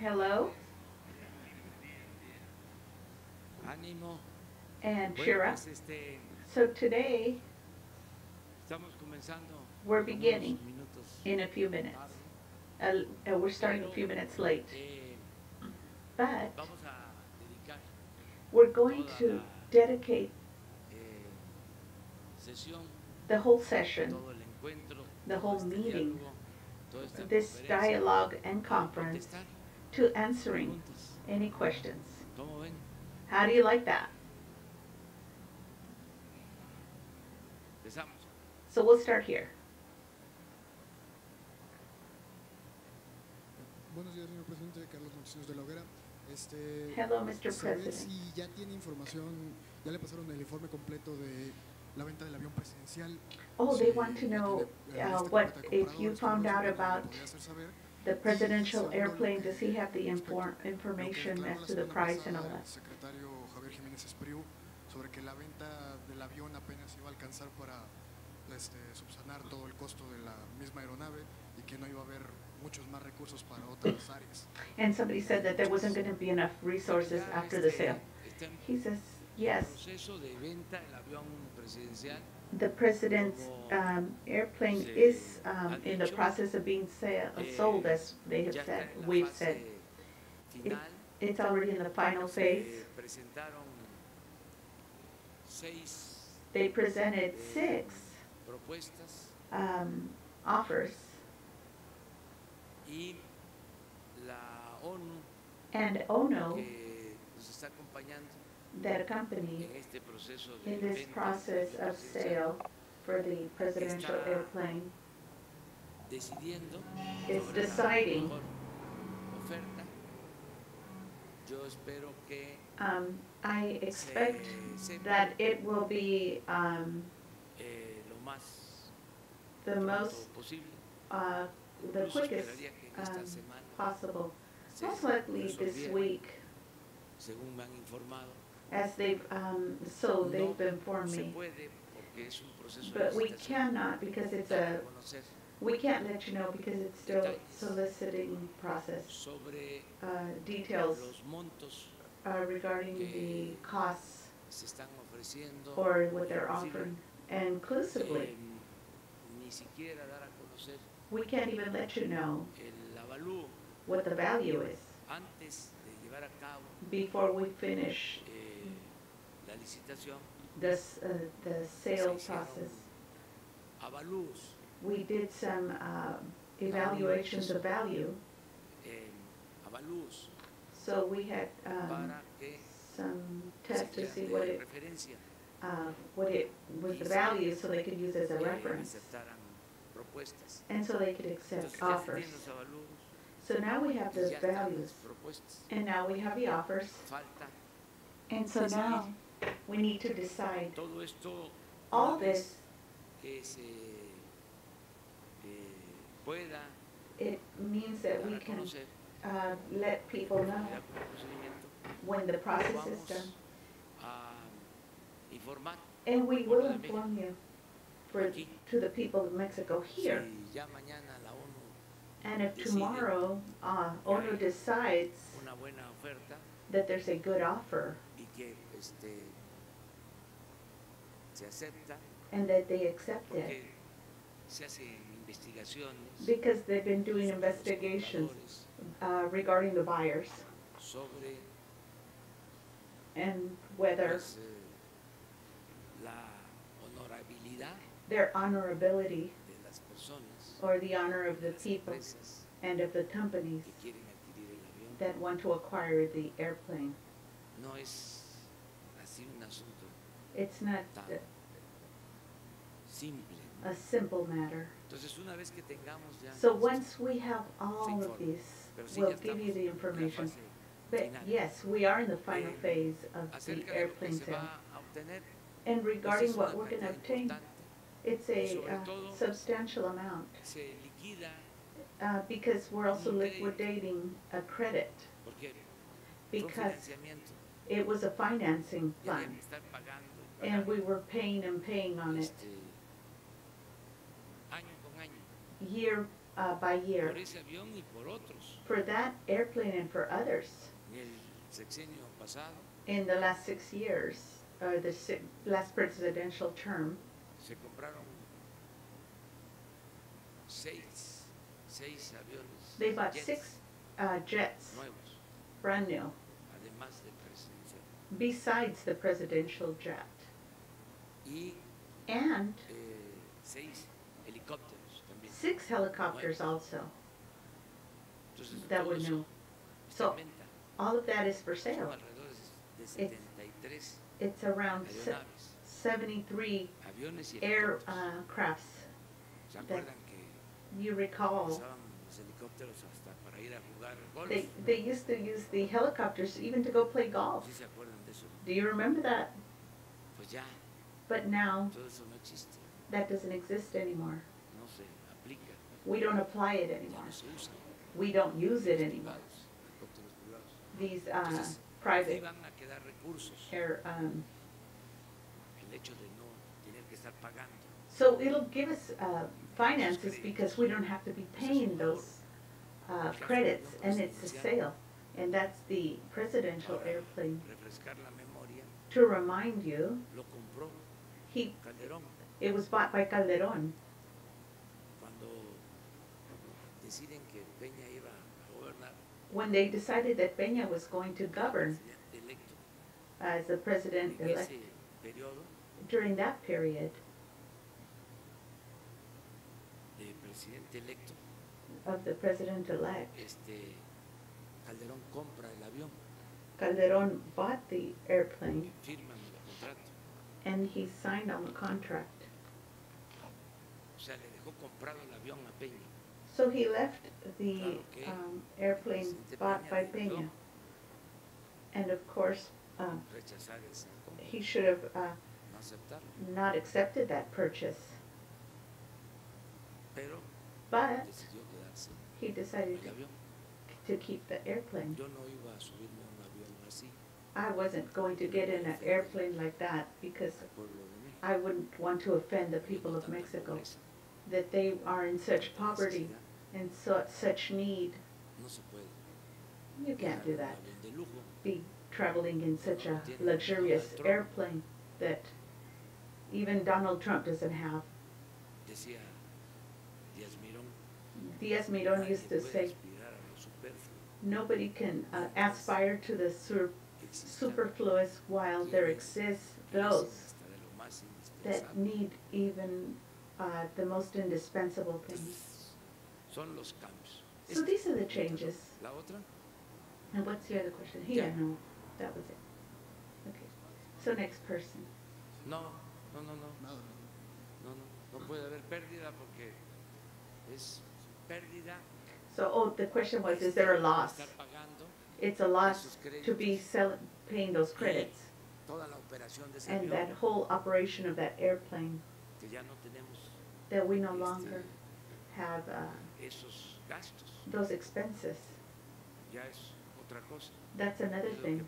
hello? And cheer up. So today. We're beginning in a few minutes, uh, we're starting a few minutes late, Eh, but vamos a dedicar we're going to dedicate eh, the whole session, todo el encuentro, the whole meeting, this dialogue and conference to answering any questions. How do you like that? So we'll start here. Buenos días, señor presidente. Carlos Montesinos de la Hoguera. Este, Hello, Mr. saber President. si ya tiene información, ya le pasaron el informe completo de la venta del avión presidencial. Oh, they want to know uh, what, if you found out eso, me lo about podría hacer saber. The presidential airplane, does he have the respecto infor- a lo que information as to the price and all that? El secretario Javier Jiménez Espriu sobre que la venta del avión apenas iba a alcanzar para este, subsanar todo el costo de la misma aeronave y que no iba a haber muchos más recursos para otras áreas. And somebody said that there wasn't gonna be enough resources after the este, sale. He says, yes, proceso de venta el avión presidencial. The president's um, airplane is um, in the process of being sale, eh, sold, as they have said, está en la we've said. final. It's already in the final phase. Se presentaron seis They presented six um, offers, la ONU and ONO, que nos está acompañando that company, en este proceso de in this process of sale for the presidential airplane, decidiendo is deciding. mejor oferta. Yo espero que um, I expect that it will be um, eh, the most, uh, the quickest esperaría que en esta um, possible. Most likely this week, según me han informado. as they've, um, so they've informed me. puede porque es un proceso de But we cannot because it's a, we can't let you know because it's still soliciting process. Uh, details uh, regarding the costs que se están ofreciendo. or what they're offering. Inclusively, eh, ni siquiera dar a conocer we can't even let you know what the value is antes de llevar a cabo before we finish licitación. this, uh, the sale process. Avalúos We did some um, evaluations of value, eh, avalúos so we had um, some tests to see de what it, uh, what it, was the value, so they could use as a reference, and so they could accept Entonces, offers. tienen los avalúos, So now we have y those values, and now we have the offers, and so now we need to decide all this, que se pueda it means that we can uh, let people know ya con el procedimiento when the process is done. And we will inform you for, to the people of Mexico here. si ya mañana la ONU And if tomorrow, uh, owner decides una buena oferta that there's a good offer and that they accept it, because they've been doing investigations uh, regarding the buyers. and whether eh, la honorabilidad their honorability de las personas or the honor of the people and of the companies que quieren adquirir el avión. that want to acquire the airplane. no es así un asunto It's not a- simple. a simple matter. Entonces, una vez que tengamos ya So once we have all of these, sí we'll give you the information. But yes, we are in the final Eh, phase of the acerca de lo que airplane sale. va a obtener, And regarding what we're gonna obtain, it's a uh, substantial amount, uh, because we're also liquidating a credit, porque fue un because it was a financing fund, que estar pagando y and we were paying and paying on it este, año con año. year uh, by year por ese avión y por otros. for that airplane and for others. En el sexenio pasado In the last six years, or the si- last presidential term, se seis, seis they bought six uh, jets, brand new, además del presidencial. Besides the presidential jet. And eh, seis helicópteros también. six helicopters also that were new. So all of that is for sale. 73 It's around se- 73 aviones y air uh, crafts. ¿Se acuerdan que You recall, usaban los helicópteros hasta para ir a jugar golf? they, they used to use the helicopters even to go play golf. Do you remember that? But now todo eso no existe, that doesn't exist anymore. no se aplica, We don't apply it anymore. no se usan. We don't use it anymore. privados, helicópteros privados. These uh, private van a quedar recursos, air, um, el hecho de no tener que estar pagando. so it'll give us uh, finances because we don't have to be paying those uh, credits and it's a sale. And that's the presidential airplane. Refrescar la memoria, To remind you, he, it was bought by Calderon. cuando deciden que Peña iba a gobernar when they decided that Peña was going to govern as the president elect, during that period de presidente electo, of the president elect, Calderón compra el avión, Calderon bought the airplane firman el contrato, and he signed on the contract. o sea, le dejó comprado el avión a Peña. So he left the um, airplane bought by Peña. And of course, um, compra, he should have uh, not accepted that purchase. But he decided to keep the airplane. Yo no iba a subirme a un avión así I wasn't going to get in an airplane like that because. I wouldn't want to offend the people of Mexico. that they are in such poverty and so, such need. You can't do that. Be traveling in such a luxurious airplane that even Donald Trump doesn't have. Mirón, Diaz nadie used to say, nobody can uh, aspire to the sur- superfluous while there exists those hasta de lo más that need even uh, the most indispensable things. Son los cambios. So these are the changes. La otra, And what's the other question? Ya. Yeah, no, that was it. Okay. So next person. no, no, no, no, Nada. no, no, no puede haber pérdida porque es pérdida. So, oh, the question was, is there a loss? It's a créditos to be paying those credits. And that whole operation of that airplane, that we no longer have uh, those expenses. That's another thing.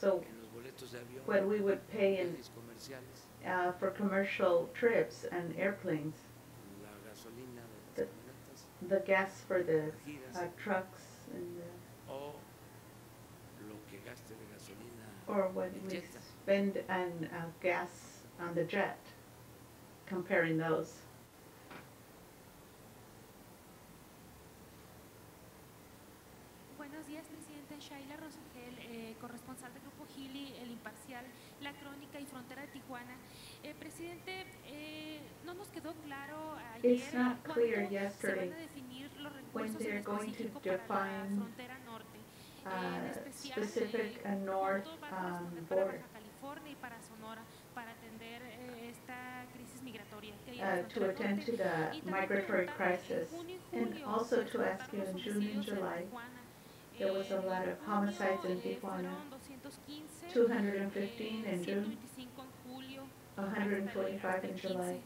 So en los boletos de avión, what we would pay in, uh, for commercial trips and airplanes, la gasolina de The- las camionetas, the gas for the uh, trucks and the, o lo que gaste de gasolina or what we Jetta. spend on uh, gas on the jet, comparing those. Buenos días, presidente. Shaila Rosagel, eh, corresponsal del Grupo Healy, El Imparcial, La Crónica y Frontera de Tijuana. Eh, presidente, eh, no nos quedó claro ayer It's not cuándo clear se yesterday van a definir los when recursos en they're going to específico para la define, frontera norte. Eh, en uh, especial, specific eh, north cuánto van a um, para border. Baja California y para Sonora para atender eh, esta crisis migratoria que hay en uh, to attend to the migratory crisis. And also to ask you in June and July, there was a lot of homicides in eh, Tijuana, 215, 215 eh, in June, 125 en julio, hasta el- 145 in July,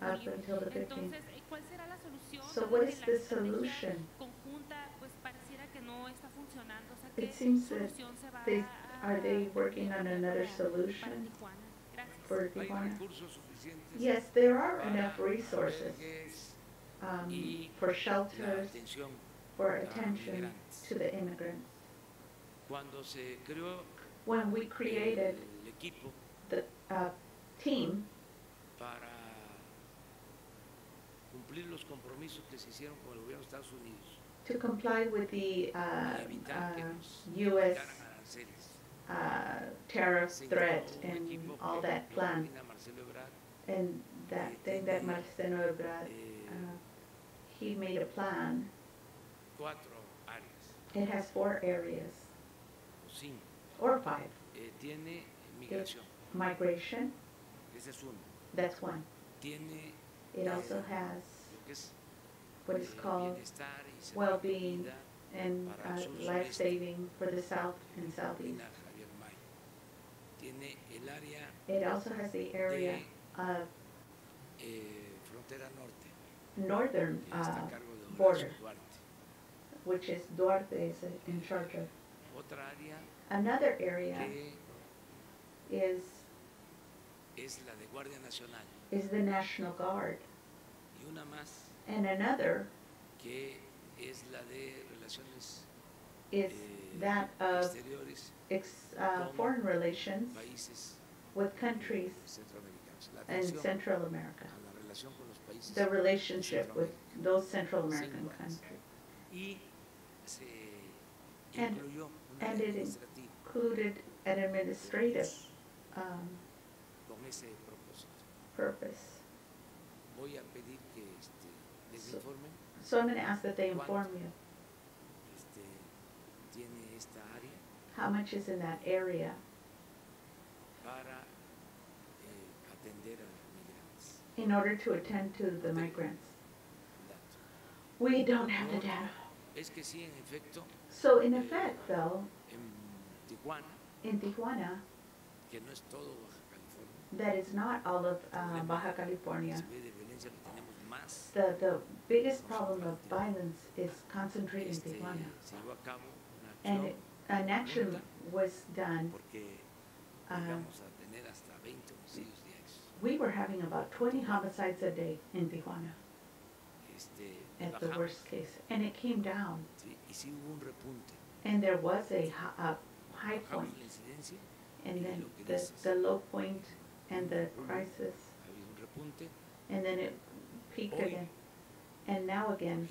up until the 15th. Entonces, eh, ¿cuál será la solución? So dado what que is la the solution? conjunta pues pareciera que no está funcionando? O sea, It seems that solución se va they- a are they working on another solution para Tijuana? Gracias. for Tijuana? Yes, there are enough resources um, for shelters, atención. for attention to the immigrants. Cuando se creó When we created el equipo the uh, team para cumplir los compromisos que se hicieron con el gobierno de Estados Unidos to comply with the uh, uh, U.S. uh, tariff threat and all that plan. coordina Marcelo Ebrard, And that thing that Marcelo Ebrard, eh, uh, he made a plan. It has four areas. Or five. Eh, tiene migración, Migration, ese es uno. that's one. Tiene It also has what is eh, called well-being and uh, life-saving for the south and southeast. coordina Javier May. Tiene el área It also has the area of eh, frontera norte, northern que está a uh, border. Which is Duarte is in charge of. Another area is es la de Guardia Nacional. is the National Guard, y una más and another que es la de relaciones is eh, that of ex, uh, foreign relations with countries in Central America, a la relación con los países the relationship with those Central American countries. y se And- and it Included an administrative um, con ese propósito. purpose. Voy a pedir que este, les So- So I'm gonna ask that they inform you este, tiene esta área how much is in that area para eh, atender a migrantes. in order to attend to the migrants. We don't have the data. Es que sí, en efecto, So in effect, though, in Tijuana, que no es todo Baja that is not all of uh, Baja California. el nivel de violencia lo tenemos más. The, the biggest problem of violence is concentrated in Tijuana. se llevó a cabo una And it, an action was done. Uh, llegamos a tener hasta 20 homicidios diarios. We were having about 20 homicides a day in Tijuana at the worst case. And it came down. Sí, y sí hubo un repunte. And there was a, a high point. And then the, the low point and the crisis. había un repunte. And then it peaked again. And now again,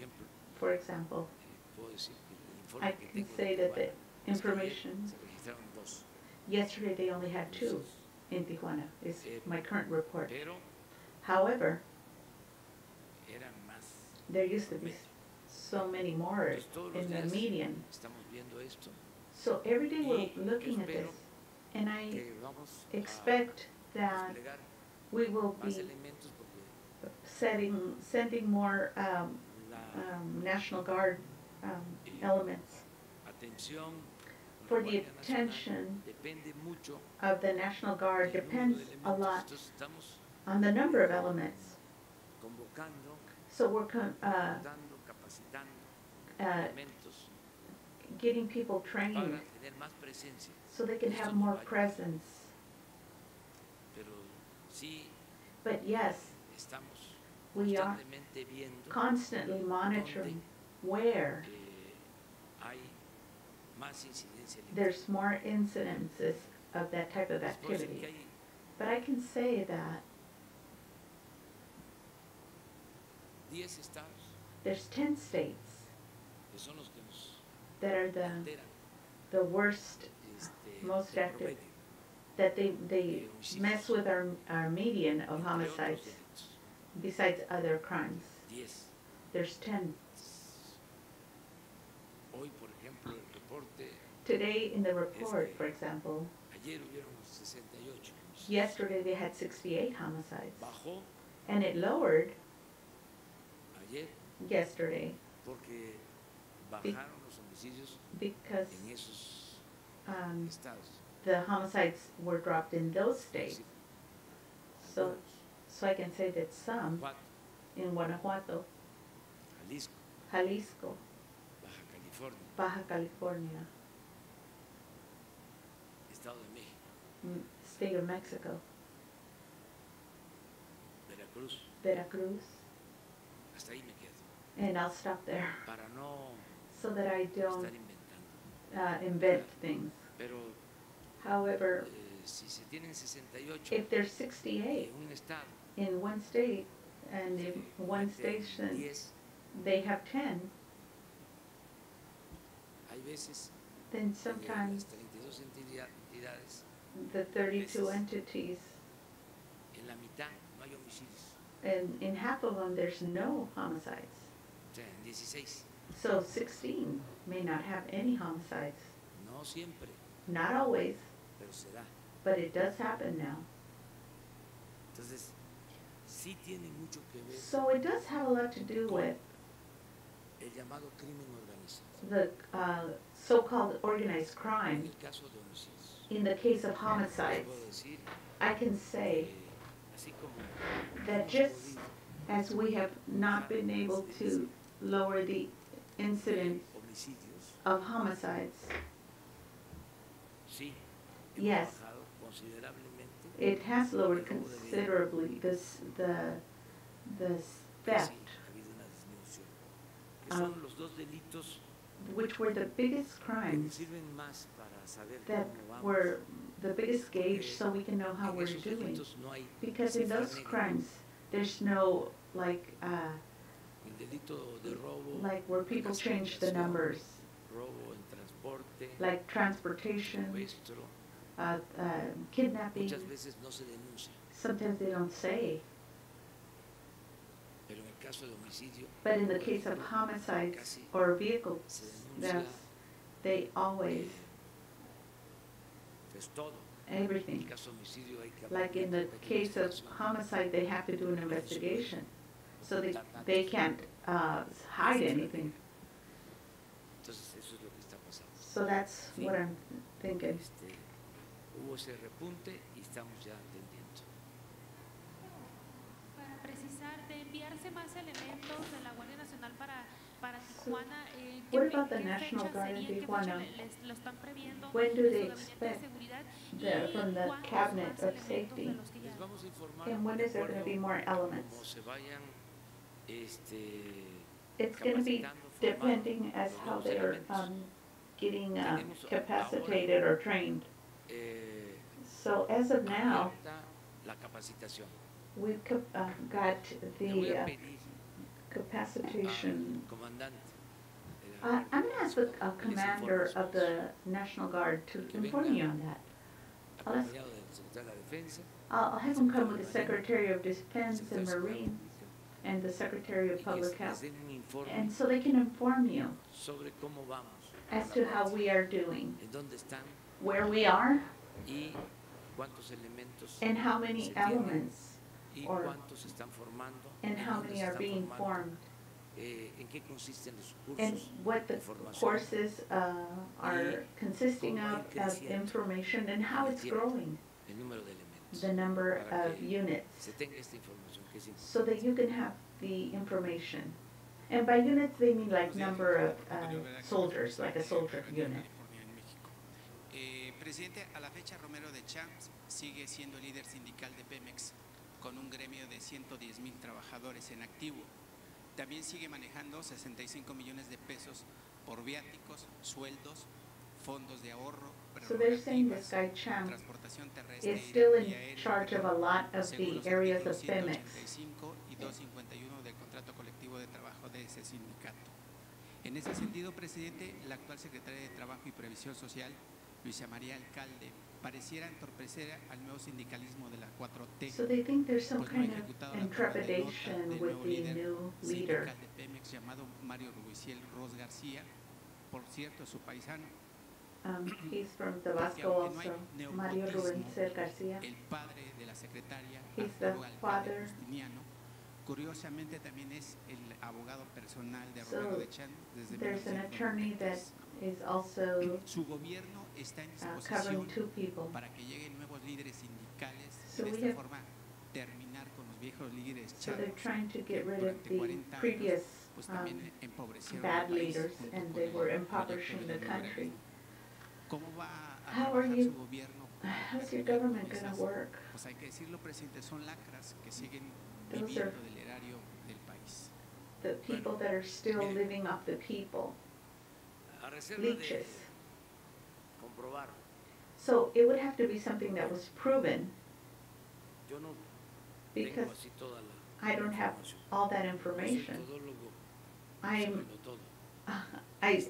for example, eh, puedo decir que el informe I can say that the Tijuana es que ayer information, se registraron dos. yesterday they only had two in Tijuana, is Eh, my current report. However, there used to be so many more in the median. estamos viendo esto, So every day we're looking at this, and I que vamos a expect that we will be setting, sending more um, um, National Guard um, elements for the attention of the National Guard depends a lot on the number of elements. So we're uh, uh, getting people trained so they can have more presence. But yes, we are constantly monitoring where there's more incidences of that type of activity. But I can say that there's 10 states que son los que nos that are the, the worst, Most active. that they, they mess with our, our median of homicides besides other crimes. 10. There's 10. Hoy, por ejemplo, el reporte, Today in the report, for example, ayer hubieron 68. homicidios. yesterday they had 68 homicides. And it lowered yesterday porque bajaron los homicidios because um, the homicides were dropped in those states. So, so I can say that some in Guanajuato, Jalisco, Baja California, Baja California, Estado de mm, State of Mexico, Veracruz, Veracruz, hasta ahí me quedo. And I'll stop there so that I don't uh, invent things. However, eh, si se tienen 68 if there's 68 en un estado, in one state and in one station they have 10, then sometimes 32 entidad- entidades, the 32 entities, en la mitad no hay homicidios, and in half of them, there's no homicides. O sea, en 16. So 16 may not have any homicides. No siempre, Not always, pero se da. but it does happen now. Entonces, sí tiene mucho que ver So it does have a lot to do with el llamado crimen organizado. the uh, so-called organized En crime. el caso de homicidios, In the case of homicides, decir I can say that just as we have not been able to lower the homicidios, of homicides, Yes. it has lowered considerably this, the, the theft, sí, ha habido una disminución. Que Ah. son los dos delitos which were the biggest crimes sirven más para saber that were the biggest gauge so we can know how we're doing. delitos no hay Because in those crimes, there's no, like, uh, delito de robo, like where people change the numbers, robo en transporte, like transportation, uh, uh, kidnapping. muchas veces no se denuncia. Sometimes they don't say, Pero en el caso de homicidio, but in the case of homicides or vehicle se denuncia thefts, they always, es todo. Everything. caso de homicidio hay que Like in the case of homicide, they have to do an investigation. So they, they can't, uh, hide anything. So that's what I'm thinking. Este, hubo ese repunte y estamos ya atendiendo. Para precisar, de enviarse más elementos de la Guardia Nacional para, para Tijuana, eh, ¿qué what about the National Guard in Tijuana? When do they expect the- from the Cabinet of Safety? And when is there gonna be more elements? Se vayan este, It's gonna be depending as how they're, um, getting, uh, capacitated or trained. Eh, So as of now, abierta la capacitación. we've, uh, got the, uh, capacitation al comandante de la Uh, I'm gonna ask the uh, Nacional que les commander of the National Guard to inform you on that. I'll ask- acompañado del secretario de la Defensa, I'll, have him come with the Secretary of Defense and Marine and the Secretary of Public Health. den un informe And so they can inform you sobre cómo vamos, as to how we are doing, en dónde están where we are, y cuántos elementos and how many elements, or- cuántos se están formando, and how many are being formed, eh, en qué consisten los and what the courses, uh, are consisting of, of information, and how it's growing, el número de elementos, the number of units. Importante. so that you can have the information. And by units, they mean like number of uh, soldiers, like a soldier unit. Eh, presidente, a la fecha Romero de Champs sigue siendo líder sindical de Pemex con un gremio de 110 mil trabajadores en activo. También sigue manejando 65 millones de pesos por viáticos, sueldos, fondos de ahorro, So they're saying this guy terrestre is still in charge of a lot of the areas of Pemex. 185 y 251 del contrato colectivo de trabajo de ese. En ese sentido, presidente, la actual secretaria de Trabajo y Previsión Social, Luisa María Alcalde, pareciera entorpecer al nuevo sindicalismo de la 4T. So they think there's some kind of la toma de nota intrepidation with the new leader. sindical de Pemex llamado Mario Rubiciel Ros García, por cierto, su paisano. Um, he's from Tabasco aunque no hay also, Mario nepotismo, Rubenzel Garcia. Padre de la secretaria, He's the father. Curiosamente también es el abogado personal de Romero Deschamps desde There's an attorney that is also Su gobierno está en uh, disposición covering two people. para que lleguen nuevos líderes sindicales So de esta have- forma terminar con los viejos líderes So they're trying to get rid of the previous um, bad leaders and they were impoverishing the country. ¿Cómo va a How are you- su gobierno? con How's your government gonna work? Pues hay que decirlo, presidente, son lacras que siguen Those viviendo are- del erario del país. the people that are still Mire. living off the people, A reserva de leeches. comprobar, So it would have to be something that was proven, yo no because tengo así toda la I don't have all that information. I'm. I,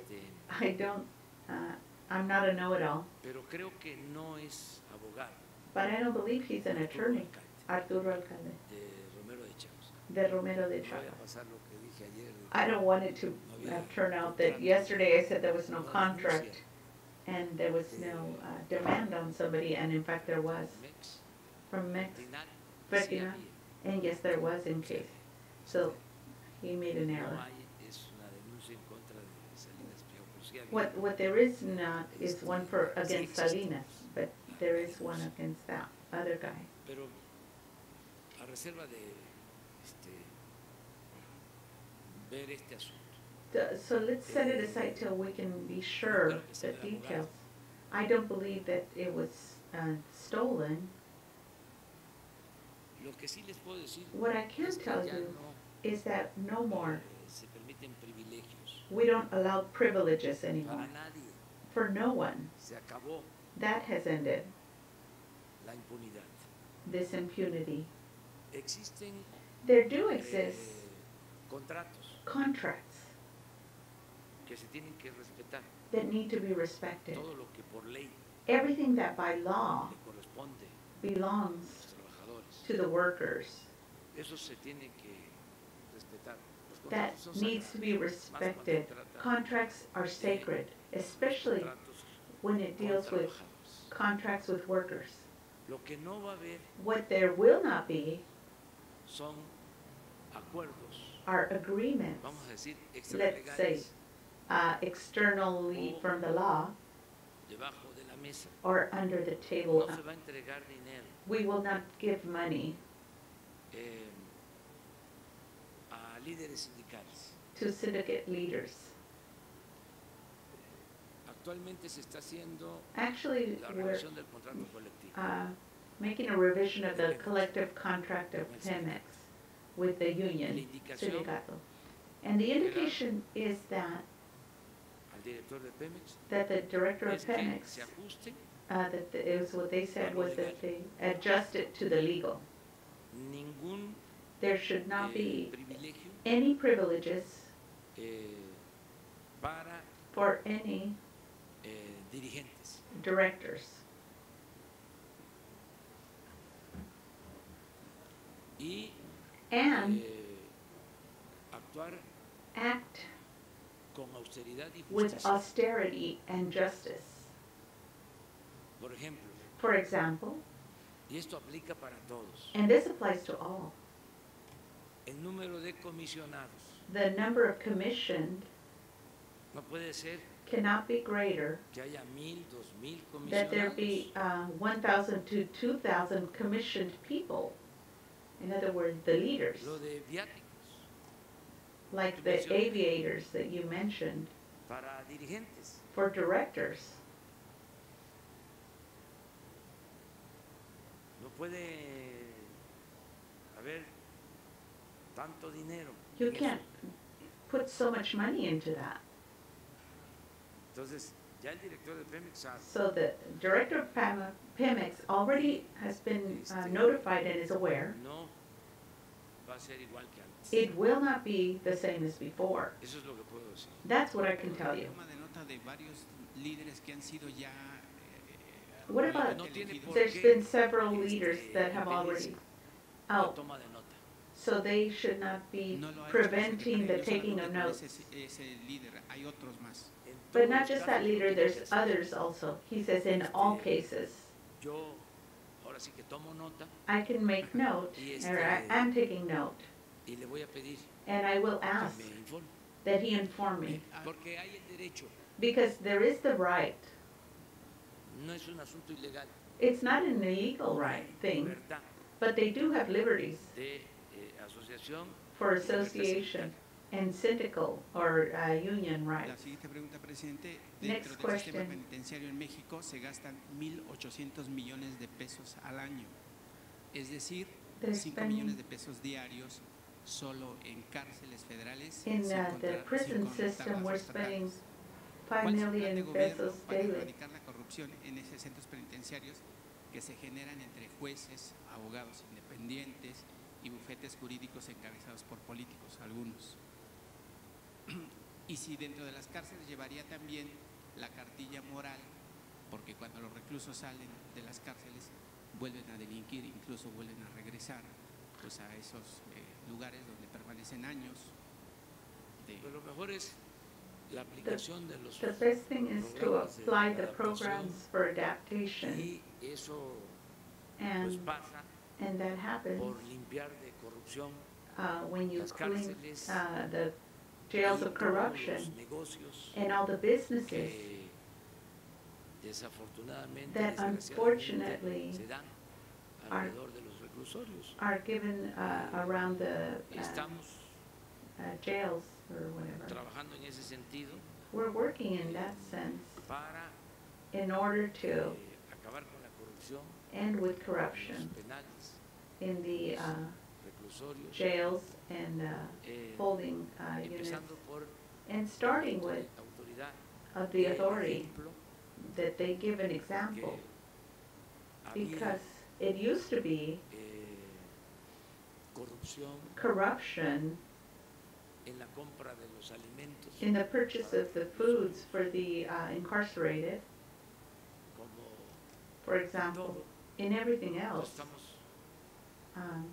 I don't, uh, I'm not a know-it-all, pero creo que no es abogado. But I don't believe he's an attorney, Arturo Alcalde, de Romero de Chávez. de Romero de No Chavez. pasar lo que dije ayer. de I don't want it to uh, turn out that yesterday I said there was no contract and there was no uh, demand on somebody, and in fact there was. From Mex, Dinal, But, you know, and yes, there was in case. So he made an error. hay, es una denuncia en contra de Salinas Pliego, pero sí había. What, what there is not is one for, against Salinas, but there is one against that other guy. Pero a reserva de este, ver este asunto. The- So let's set it aside till we can be sure the details. I don't believe that it was uh, stolen. Lo que sí les puedo decir What I can tell you is that no more, eh, se permiten privilegios we don't allow privileges anymore, for no one. That has ended, this impunity. There do eh, exist contracts que se tienen que respetar. that need to be respected. Todo lo que por ley Everything that by law le corresponde a belongs to the workers, eso se tiene que that needs to be respected. Contracts are sacred, especially when it deals with contracts with workers. Lo que no va a haber What there will not be are agreements, vamos a decir, let's say, uh, externally from the law debajo de la mesa. or under the table. No se va a entregar dinero We will not give money eh, líderes sindicales. to syndicate leaders. Actualmente se está haciendo Actually, la we're revisión del contrato colectivo. uh, making a revision of the collective contract of Pemex with the union, sindicato. And the indication is that, al director de Pemex that the director of Pemex, uh, that the- it was what they said was that they adjust it to the legal. ningún There should not eh, be any privileges eh, for any eh, directors. And eh, act con austeridad y with austerity and justice. For example, y esto aplica para todos, and this applies to all, el número de comisionados the number of commissioned no puede ser cannot be greater, que haya mil, dos mil that there be uh, 1,000 to 2,000 commissioned people. In other words, the leaders, Lo de viáticos like the aviators that you mentioned, para dirigentes. for directors. No puede haber. You en eso. can't put so much money into that. Entonces, ya el director de Pemex sabe. So the director of PAMA, Pemex already has been uh, notified and is aware. No va a ser igual que antes. It will not be the same as before. Eso es lo que puedo decir. That's what I can tell you. Toma de nota de varios líderes que han sido ya. eh, What about- No tiene elegidos. por There's qué, been several leaders that have already, impedirse so they should not be No lo ha hecho la preventing the taking of notes. Ese, ese líder, hay otros más. En But not just that leader, there's others also. He says in all cases. Yo ahora sí que tomo nota I can make note, or I am taking note, y le voy a pedir and I will ask that he inform me. Porque hay el derecho, Because there is the right. no es un asunto ilegal. It's not an illegal right thing, but they do have liberties for association and syndical or uh, union La rights. siguiente pregunta, presidente. Next Dentro del sistema question. penitenciario en México se gastan 1.800 millones de pesos al año. Es decir, They're 5 millones spending, de pesos diarios solo en cárceles federales In sin uh, contar- the sin prison contar system, las we're estatales. spending ¿Cuál five es el plan de million gobierno pesos para daily. erradicar la corrupción en esos centros penitenciarios que se generan entre jueces, abogados independientes y bufetes jurídicos encabezados por políticos, algunos? Y si dentro de las cárceles llevaría también la cartilla moral, porque cuando los reclusos salen de las cárceles vuelven a delinquir, incluso vuelven a regresar pues, a esos eh, lugares donde permanecen años. de- Pero lo mejor es la aplicación de los The best thing is to apply the programs for adaptation, y eso pues pasa and that happens por limpiar de corrupción uh, when you clean uh, the jails of corruption and all the businesses that unfortunately are- alrededor de los reclusorios. are given uh, around the uh, uh, jails or whatever. trabajando en ese sentido We're working in that sense in order eh, to end with corruption in the uh, jails and uh, holding uh, units, and starting with of the authority that they give an example. Because it used to be corruption in the purchase of the foods for the uh, incarcerated, for example, in everything else. Um,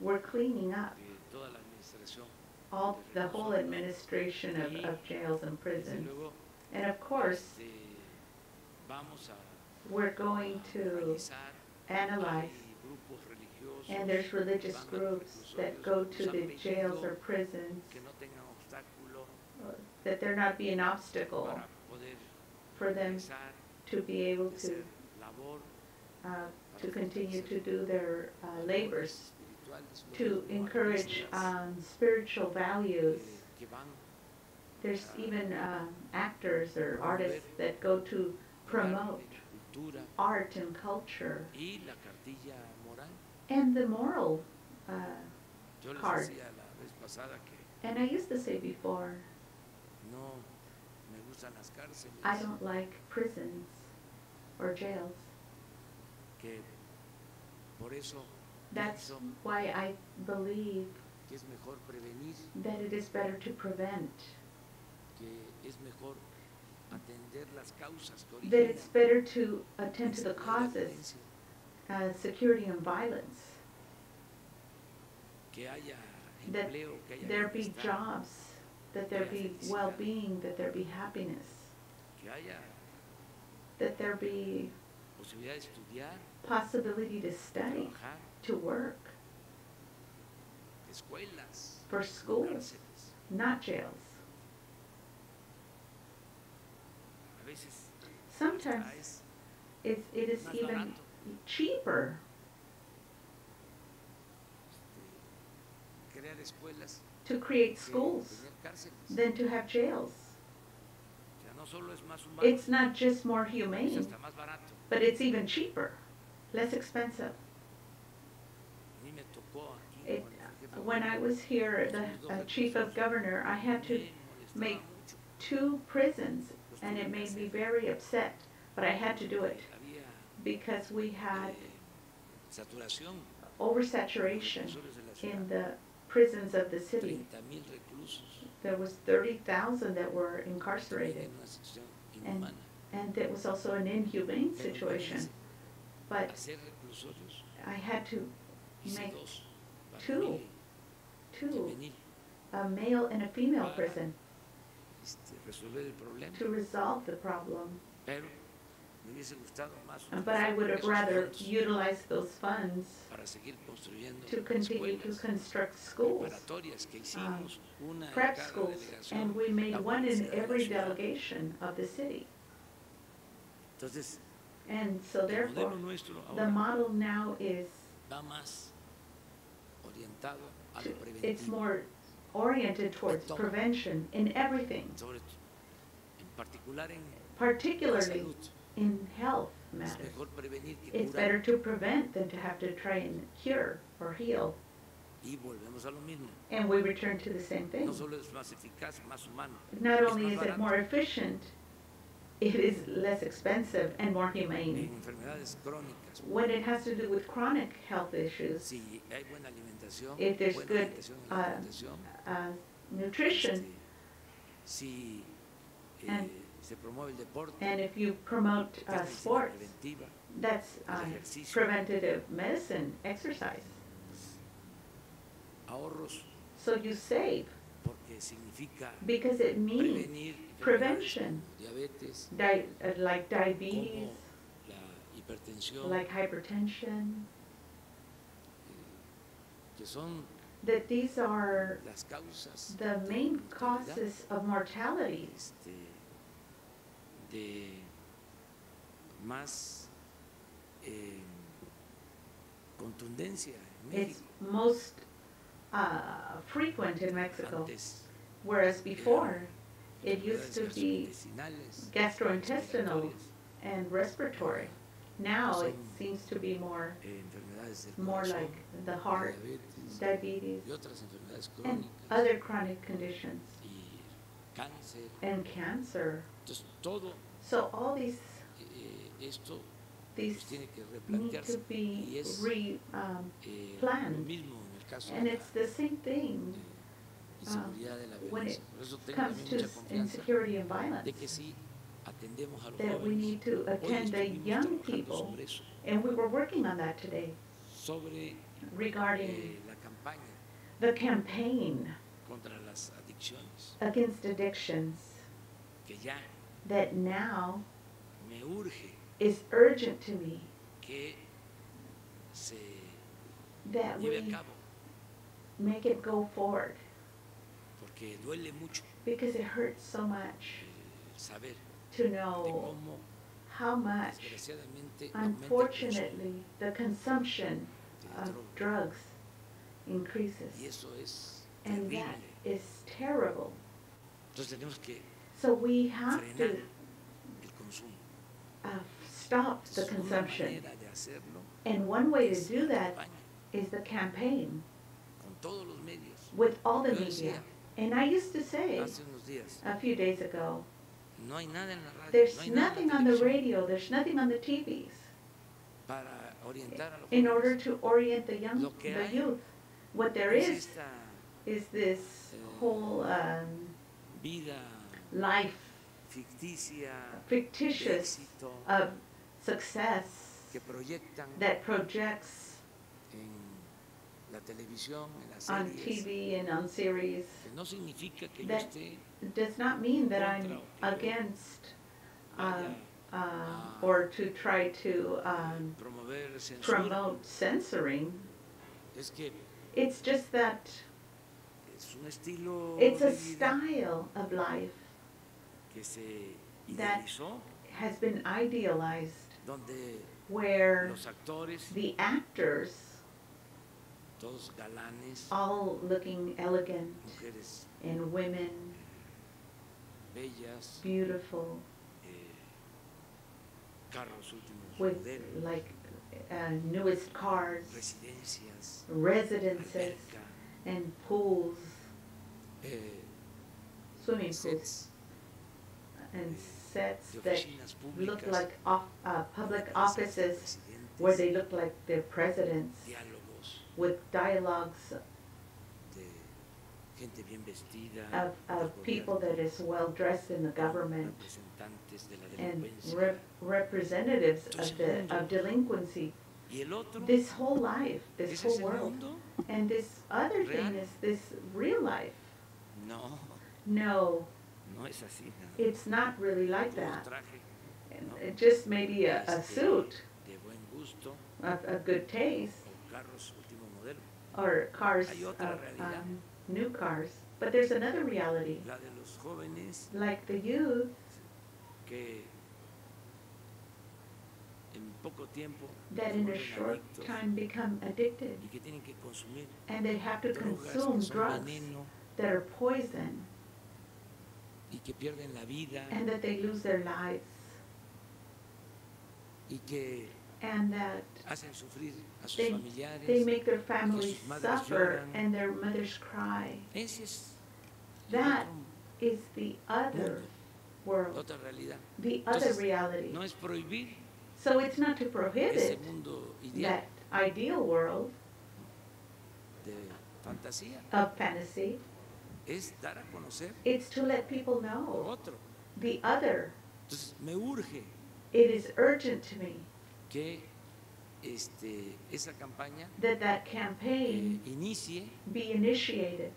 we're cleaning up de toda la administración all the whole administration of, of jails and prisons. And of course, a we're going to analyze, hay grupos religiosos and there's religious que van a groups that go to the jails or prisons, que no tengan obstáculo that there not be an obstacle for them to be able to, uh, to continue to do their uh, labors, to encourage um, spiritual values. There's even um, actors or artists that go to promote art and culture and the moral. Uh, Card. and I used to say before, I don't like prisons or jails. Que por eso That's why I believe que es mejor prevenir, that it is better to prevent, que es mejor atender las causas que that it's better to attend to the causes, uh, security and violence, que haya that empleo, que haya there be jobs, that there be well-being, that there be happiness, that there be posibilidad de estudiar, possibility to study, to work, for schools, not jails. Sometimes it's, it is even cheaper este, crear escuelas to create eh, schools than to have jails. O sea, no solo es más humano, It's not just more humane, hasta más barato. but it's even cheaper, less expensive. It, when I was here, the uh, chief of governor, I had to make two prisons, and it made me very upset, but I had to do it because we had oversaturation in the prisons of the city. 30 mil reclusos There was thirty thousand that were incarcerated, And and it was also an inhumane situation. But I had to make two. two, a male and a female prison, este, resolver el problema. to resolve the problem. Pero me hubiese gustado más But I would have rather utilized those funds para seguir construyendo to continue to construct schools, preparatorias que um, hicimos, una en prep schools, and we made one in universidad de la every delegation of the city. And so therefore, the model now is, va más orientado a to- it's more oriented towards prevention in everything, sobre en particular en la particularly in health matters. mejor prevenir que It's better to prevent than to have to try and cure or heal. Y volvemos a lo mismo. And we return to the same thing. No solo es más eficaz, más humano. Not only is it more efficient, it is less expensive and more humane. When it has to do with chronic health issues, If there's good, uh, uh, nutrition, And- and if you promote uh, sports, that's uh, preventative medicine, exercise. So you save because it means prevention. diabetes, di- uh, like diabetes, like hypertension, that these are the main causes of mortality. este, de más eh, It's most uh, frequent in Mexico, whereas before it used to be gastrointestinal and respiratory. Now it seems to be more more like the heart, diabetes and other chronic conditions and cancer. So all these these need to be re um, planned. and it's the same thing la when violencia. it Por eso tengo comes to mucha confianza insecurity and violence. de que sí atendemos a los that we jóvenes. need to attend the young people, and we were working on that today sobre regarding eh, la campaña the campaign contra las adicciones, against addictions que ya that now me urge is urgent to me que se that we cabo, make it go forward duele mucho because it hurts so much saber to know how much, desgraciadamente aumenta el consumo unfortunately, the consumption of drugs Y increases. eso es And that is terrible. Entonces tenemos que So we have to uh, stop the consumption. And one way to do that is the campaign con todos los medios. with all the media. And I used to say hace unos días, a few days ago, no hay nada en la radio, there's no hay nada en nothing on the radio, there's nothing on the TVs para orientar a los in order to orient the young, the youth. What there is is, this Eh, whole um, vida life, fictitious of success that projects en la televisión, en las on TV and on series. No significa que yo that esté does not mean that I'm Contra o que yo against uh, uh, Ah. or to try to um, promote censoring. Es que It's just that es un estilo it's a style of life que se that has been idealized donde where the actors, todos galanes, all looking elegant mujeres and women, bellas, beautiful, eh, carros últimos with modelos, like uh, newest cars, residencias, residences, alberca, and pools, eh, swimming pools, sets and sets that look like off, uh, public de casas de offices where they look like they're presidents with dialogues de gente bien vestida, of, of people that is well dressed in the government representantes de la and rep- representatives of the, of delinquency. y el otro, This whole life, this whole world. And this other thing is this real life. No, No, no es así. no. it's not really like that. It just maybe a, a suit de buen gusto of, of good taste o carros último modelo. Or cars, Hay otra of, realidad. um, new cars. But there's another reality, La de los jóvenes like the youth que en poco tiempo that in a short time become addicted y que tienen que consumir and they have to consume drugs that are poison y que pierden la vida and that they lose their lives and that hacen sufrir a sus they, they make their families suffer and their mothers cry. That is the other world, the other reality. No es prohibir So it's not to prohibit that ideal world of fantasy, es dar a conocer it's to let people know the other. Entonces me urge It is urgent to me que este, esa campaña that that eh, campaign inicie be initiated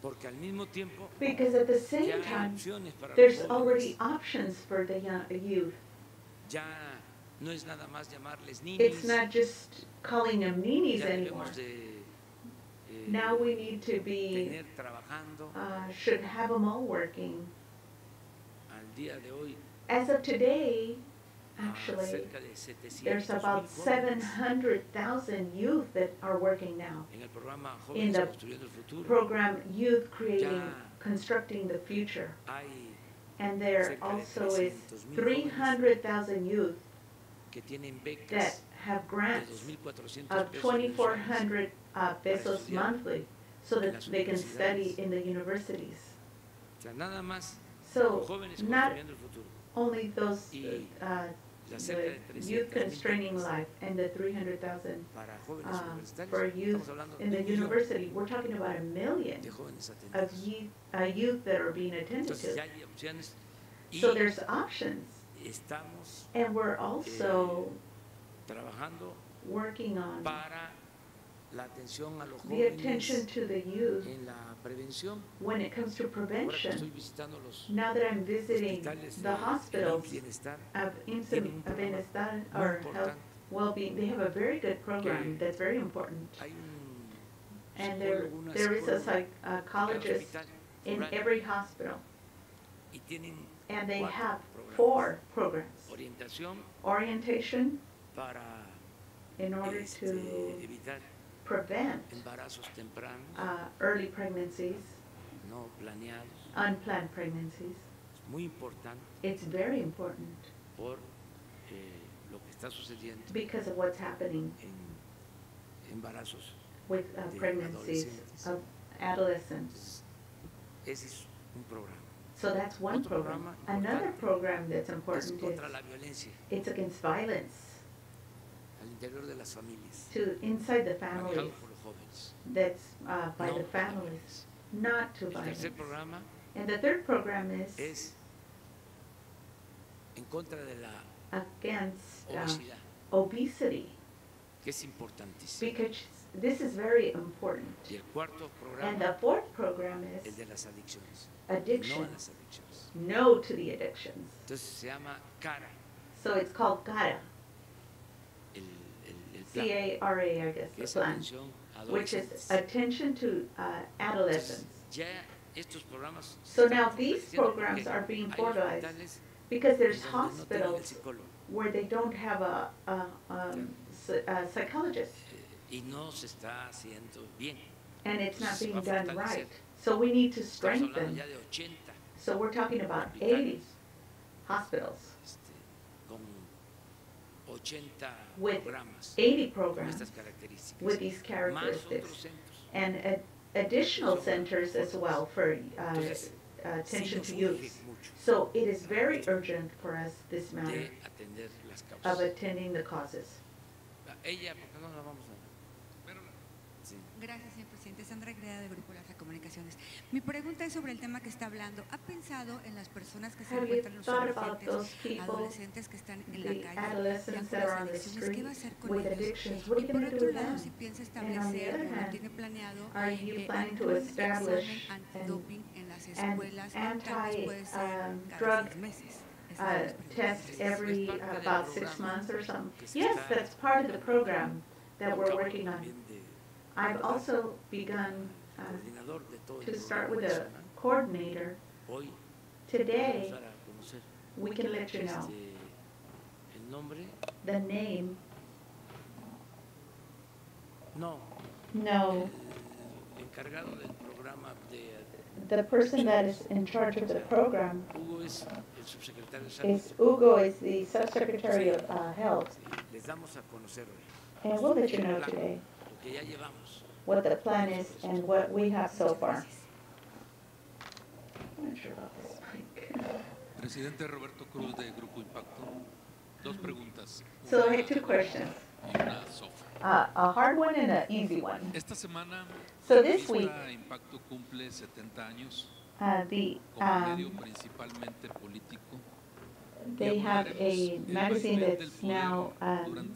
porque al mismo tiempo because at the ya same hay time opciones para there's los already jóvenes. options for the young, youth. Ya no es nada más llamarles It's not just calling them ninis ya anymore. debemos de eh, Now we need to be, tener trabajando uh, should have them all working. al día de hoy As of today, actually, cerca de 700 there's about 700,000 youth that are working now. en el programa in the Construyendo el Futuro. Program Youth Creating, Constructing the Future. And there also is 300,000 300,000 youth that have grants 2.400 of pesos 2,400 uh, pesos monthly so that they can study in the universities. O sea, nada más So not construyendo el futuro. only those, uh, The youth constraining life and the 300,000 uh, for youth in the university. We're talking about a million of youth, uh, youth that are being attended to. hay opciones y So there's options. And we're also working on para la atención a los the attention to the youth en la prevención. When it comes to prevention. Now that I'm visiting the hospitals of Instant Bienestar or Health. Well-being, they have a very good program that's very important. And there, there is a psychologist in every hospital. And they have four programs. Orientation in order to prevent uh, early pregnancies, no planeados. unplanned pregnancies. Muy It's very important por eh, lo que está because of what's happening en with uh, pregnancies of adolescents. Ese es un. So that's one program. Another program that's important is la it's against violence interior de las familias, to inside the families. por los jóvenes. That's uh, by no the families, not to El violence. programa And the third program is en contra de la against uh, obesity que es importantísimo. because this is very important. Y el cuarto And the fourth program el is de las adicciones. No a addiction. las adicciones. No to the addictions. Entonces se llama CARA, So it's called CARA, el, el, el plan, C-A-R-A, I guess, the plan, which is attention to uh, adolescents. ya estos programas se So now these programs are being hay formalized Because there's en donde no tienen el hospitals where they don't have a, a, um, a psychologist, eh, y no se está haciendo bien. and it's not being a done right. So we need to strengthen. 80 So we're talking about hospitales eighty hospitals este, con 80 With eighty programs with these characteristics. And ad- additional centers as well for, uh, Entonces, uh, sí attention to youth. So it is very urgent for us, this matter, de atender las of attending the causes. Ella, ¿por qué no la vamos a...? Sí. Gracias, señor presidente. Sandra Greda, de Grupo Larsa Comunicaciones. Mi pregunta es sobre el tema que está hablando. ¿Ha pensado en las personas que se Have you encuentran los thought about those adolescentes, people, adolescentes que están en la the calle, ya adolescents con that las are on the adicciones? ¿Qué va a street hacer con with ellos? addictions? What are Y you por gonna do otro with lado, them? si piensa And on the establecer, other o lo hand, tiene planeado, Are you eh, planning to algún establish examen an, antidoping en las an escuelas, tal vez puede ser anti, um, cada drug, seis meses? Esa es uh, la pregunta. test every Es parte del about six programa months or something? que se Yes, está that's part of the program that we're Acabo working on. también de I've also begun coordinador de todo el to start with a coordinator. Today, vamos a dar a conocer we can let you know este, el nombre, the name, no, no, el encargado del programa de the person that is in charge of the program Hugo es el subsecretario de Salud. is, Hugo is the Subsecretary of uh, Health, Y Les damos a conocer hoy. And we'll let you know today lo que ya llevamos. what the plan is and what we have so far. I'm not sure about this mic. Presidente Roberto Cruz de Grupo Impacto. Dos preguntas. So I have two questions, Y una soft. uh, a hard one and an easy one. Esta semana, So this week, Impacto cumple 70 años uh, the, como medio um, principalmente político. They have a magazine that's now um,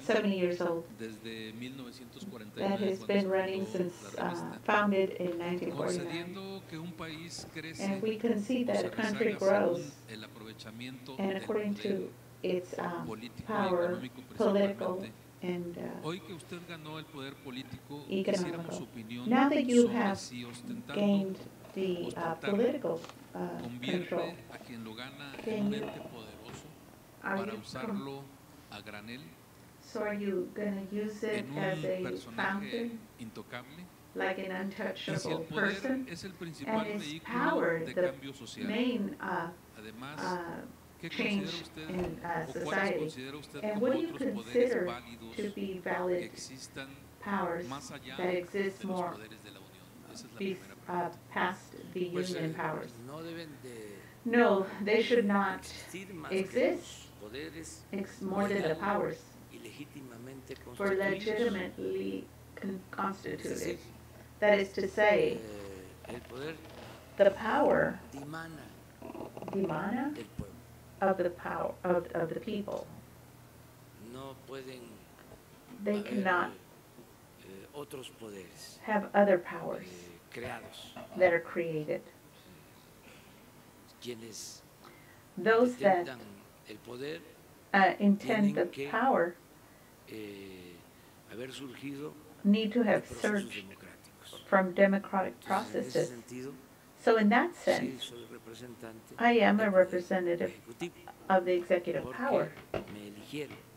70 years old. Desde 1949, that has been running since, uh, founded in 1949. Concediendo que un país crece And we can see that a country grows, según el aprovechamiento and according to its um, power, political, and uh, Hoy que usted ganó el poder político, Y quisiéramos económico. su opinión Now that you have gained the uh, political uh, convierte control. a quien lo gana Can en un ente poderoso Are para you, usarlo a granel so are you gonna use it en as a personaje fountain, intocable. like an Y si el untouchable person? es el principal and is power the cambio social, Main uh, además, uh, change usted in uh, society. And what do you consider to be valid powers that exist more la es la uh, past the union eh, powers? No deben de No, they should not existir más que exist more than the powers for legitimately con- constituted. That is to say, eh, the power, dimana dimana, del pueblo. of the power, of, of the people. They cannot eh, have other powers eh, that are created. Those that intentan el poder uh, intend the power eh, need to have surged from democratic Entonces, en ese processes. So in that sense, I am a representative of the executive power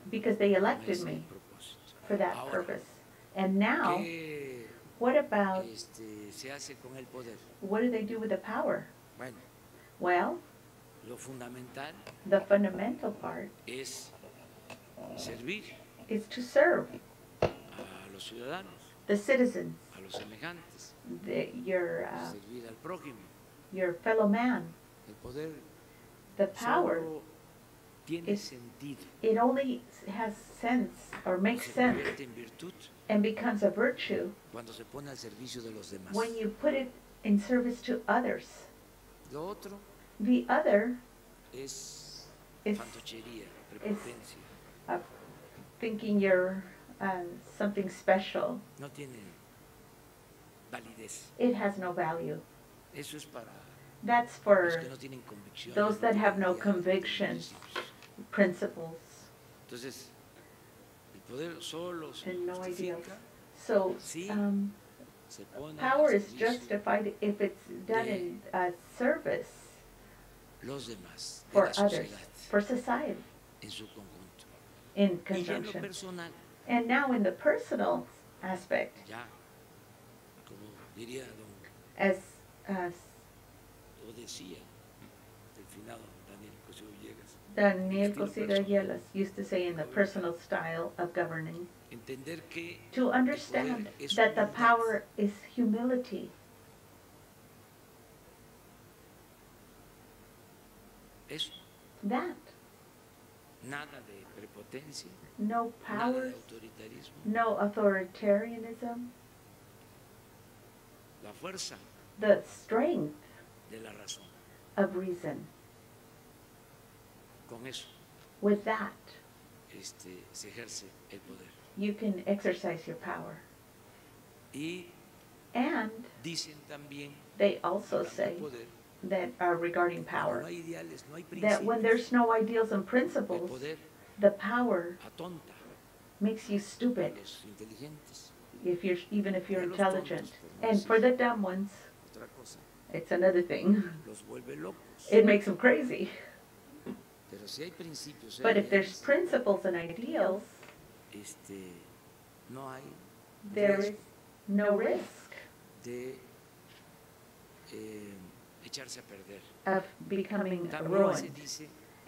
because they elected me for that purpose. And now, what about, este, se hace con el poder? what do they do with the power? Well, lo fundamental the fundamental part es servir is to serve a los ciudadanos, the citizens, a los semejantes, the, your, uh, servir al prójimo. your fellow man. El poder The power, solo tiene is- sentido, it only has sense or makes se sense en virtud and becomes a virtue cuando se pone al servicio de los demás. when you put it in service to others. Lo otro The other is prepotencia. uh, thinking you're um, something special. No tiene validez. It has no value. Eso es para That's for no those that have no conviction. principles Entonces, el poder solo se and no. So, um, power is justified if it's done in uh, service los demás, de for la others, sociedad, for society, en su conjunto. in Y ya en lo conjunction. personal, And now in the personal aspect, ya, como diría don, as uh, o decía, el finado Daniel Cosío Villegas, Daniel Estilo Cosiga personal. Used to say in the personal style of governing, entender que to understand that the power is humility. Eso, That, nada de prepotencia, no nada de autoritarismo, no authoritarianism, la fuerza the strength de la razón. of reason. Con eso With that, este, se ejerce el poder. you can exercise your power. Y And dicen también, they also say poder, that are regarding power, no hay ideales, no hay that when there's no ideals and principles, the power makes you stupid. If you're even if you're Y a los intelligent. tontos, por no And for the dumb ones, it's another thing. los vuelve locos. It makes them crazy. Pero si hay principios, hay But if there's principles and ideals, este, no hay there is no risk. Eh, echarse a perder. of becoming ruined.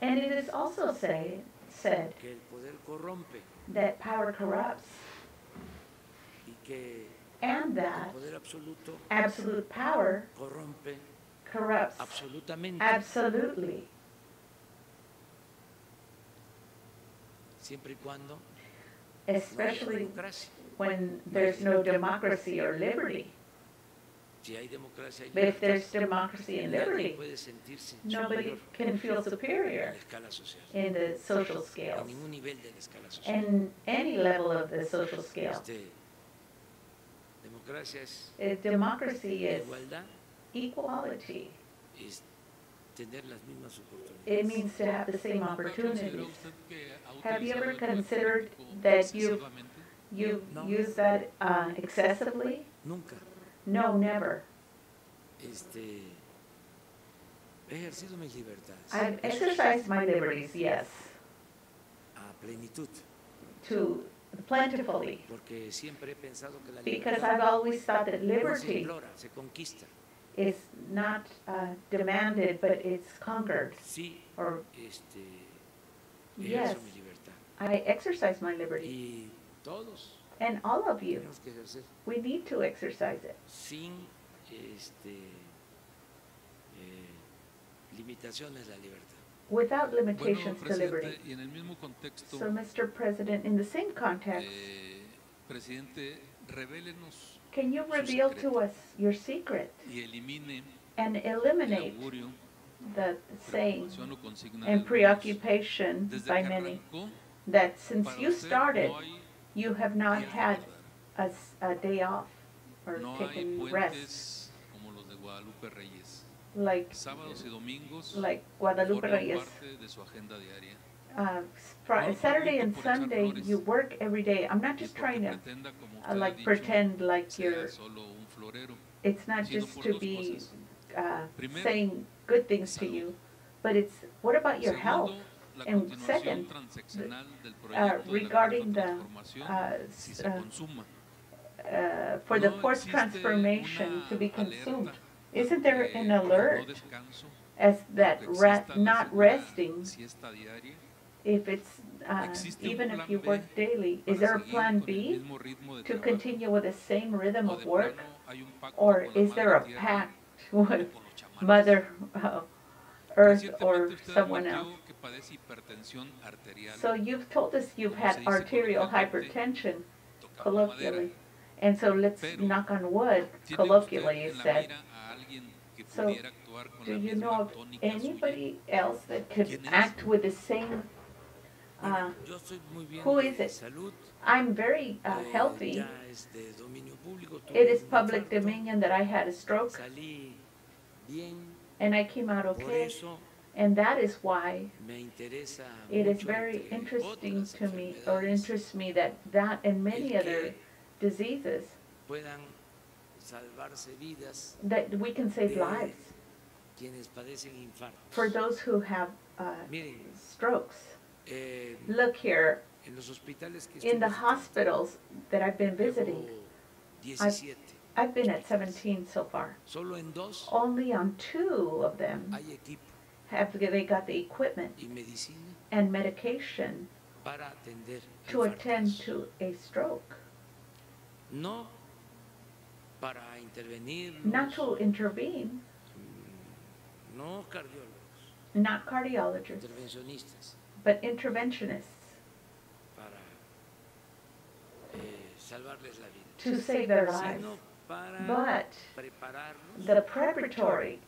And it is also say, said que el poder corrompe that power corrupts y que and that absolute power corrupts absolutely, siempre y cuando especially when there's no democracy or liberty. Si hay democracia, hay But if libertad. there's democracy and Nadie liberty, nobody can feel superior la escala social, in the social scale, scales, ningún nivel de la escala social. and any level of the social scale. Este, democracia es Uh, Democracy is equality. es tener las mismas It means to have the same opportunities. usted que ha Have you ever considered that you- excesivamente? You No. use that uh, excessively? Nunca No, never. este, he ejercido mis libertades I've exercised my liberties, yes, a plenitud, to plentifully, porque siempre he pensado que la because I've always thought that no se liberty implora, se conquista. is not uh, demanded, but it's conquered. Sí, Or, este, yes, mi libertad. I exercise my liberty. Y todos And all of you, tenemos que ejercer we need to exercise it sin este, eh, la libertad. without Bueno, limitations to liberty. presidente, y en el mismo contexto, So, Mr. President, in the same context, eh, can you reveal to us your secret y elimine and el eliminate augurio, the saying preocupación o consigna de and algunos. preoccupation by many arrancó, that since you started, no hay you have not had a, a, day off or No taken rest, puentes como los de Guadalupe Reyes. like, Sábados y domingos like Guadalupe Reyes. parte de su agenda diaria. Uh, Saturday and Sunday, you work every day. I'm not just trying to, uh, like, pretend like you're, solo un florero. it's not just to be, uh, saying good things to you, but it's, what about your health? And second, uh, proyecto de la regarding the, uh, si s- se uh, uh, for the fourth transformation to be consumed. Isn't there an alert as that aunque ra- exista la not resting, if it's, uh, even if you work daily, is there a plan B mismo ritmo de to continue with the same rhythm of work? plano hay un pacto Or is there a pact with con los chamanes? Mother uh, Earth or someone else? Que padece hipertensión arterial, So you've told us you've had arterial hypertension colloquially. And so let's Pero, knock on wood, colloquially you said. mira a alguien que So, pudiera actuar con Do you know of tónica suya? anybody else that could act with the same, uh, Bueno, yo estoy muy bien who de is it? I'm very uh, eh, healthy. Ya es de dominio público. tuve It is public infarto, dominion that I had a stroke and I came out okay. And that is why it is very interesting to me, or interests me that that and many other diseases, puedan salvarse vidas that we can save lives quienes padecen infartos. for those who have uh, strokes. Look here, en los hospitales que in the hospitals that I've been visiting, 17. I've been at 17 so far. Solo en dos Only on two of them have they got the equipment and medication para to attend to a stroke. No para Not to intervene, no cardiólogos, not cardiologists, intervencionistas, but interventionists. Para eh, la vida, to save their lives. para But the preparatory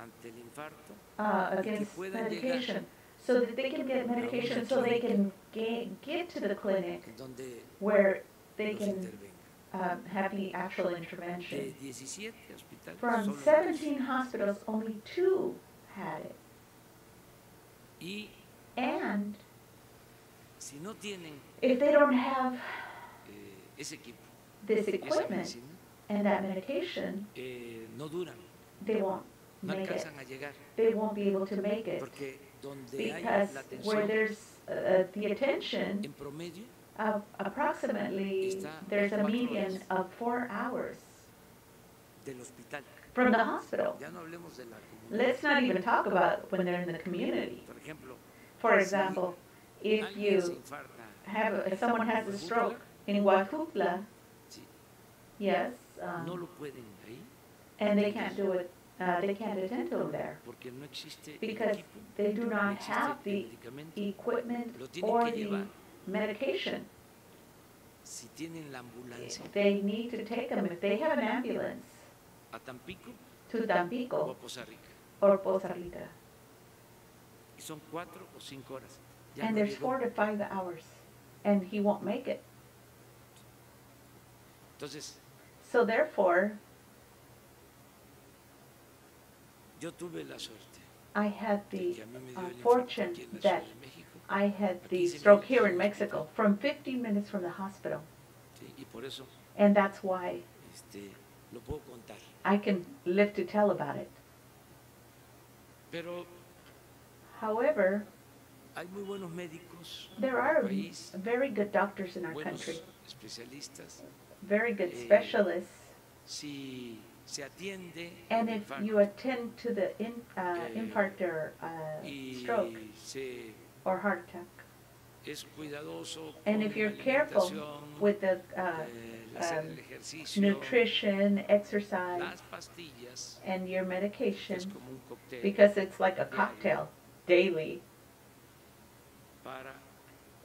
ante el infarto uh, against medication, so that they can get medication, so they can ga- get to the clinic where they can uh, have the actual intervention. From 17 hospitals, only two had it. And si no tienen if they don't have eh, this equipment and that medication, eh, they won't no make it. a They won't be able to make it porque donde hay because where there's uh, the attention approximately, there's a median of four hours from the hospital. Ya no hablemos de la comunidad. Let's not even talk about when they're in the community. For example, if you have, if someone has a stroke in Huejutla, sí, yes, um, lo pueden ahí and they can't do it, uh, they can't attend to them there porque no existe el because they do not have the equipment or the medication. Si tienen la ambulancia They need to take them, if they have an ambulance, to Tampico or Poza Rica. y son cuatro o cinco horas. Ya And there's four to five hours, and he won't make it. So therefore, yo tuve la suerte I had the que a mí uh, fortune aquí en la that Ciudad de México, I had the stroke here in Mexico, from 15 minutes from the hospital. sí, y por eso And that's why este, lo puedo contar. I can live to tell about it. However, hay muy buenos médicos there are very good doctors in our country, very good Eh, specialists. Si se atiende And if you attend to the in, uh, Eh, infarct or uh, stroke or heart attack, and if you're careful with the uh, um, nutrition, exercise, and your medication, es como un cóctel because it's like a cocktail daily para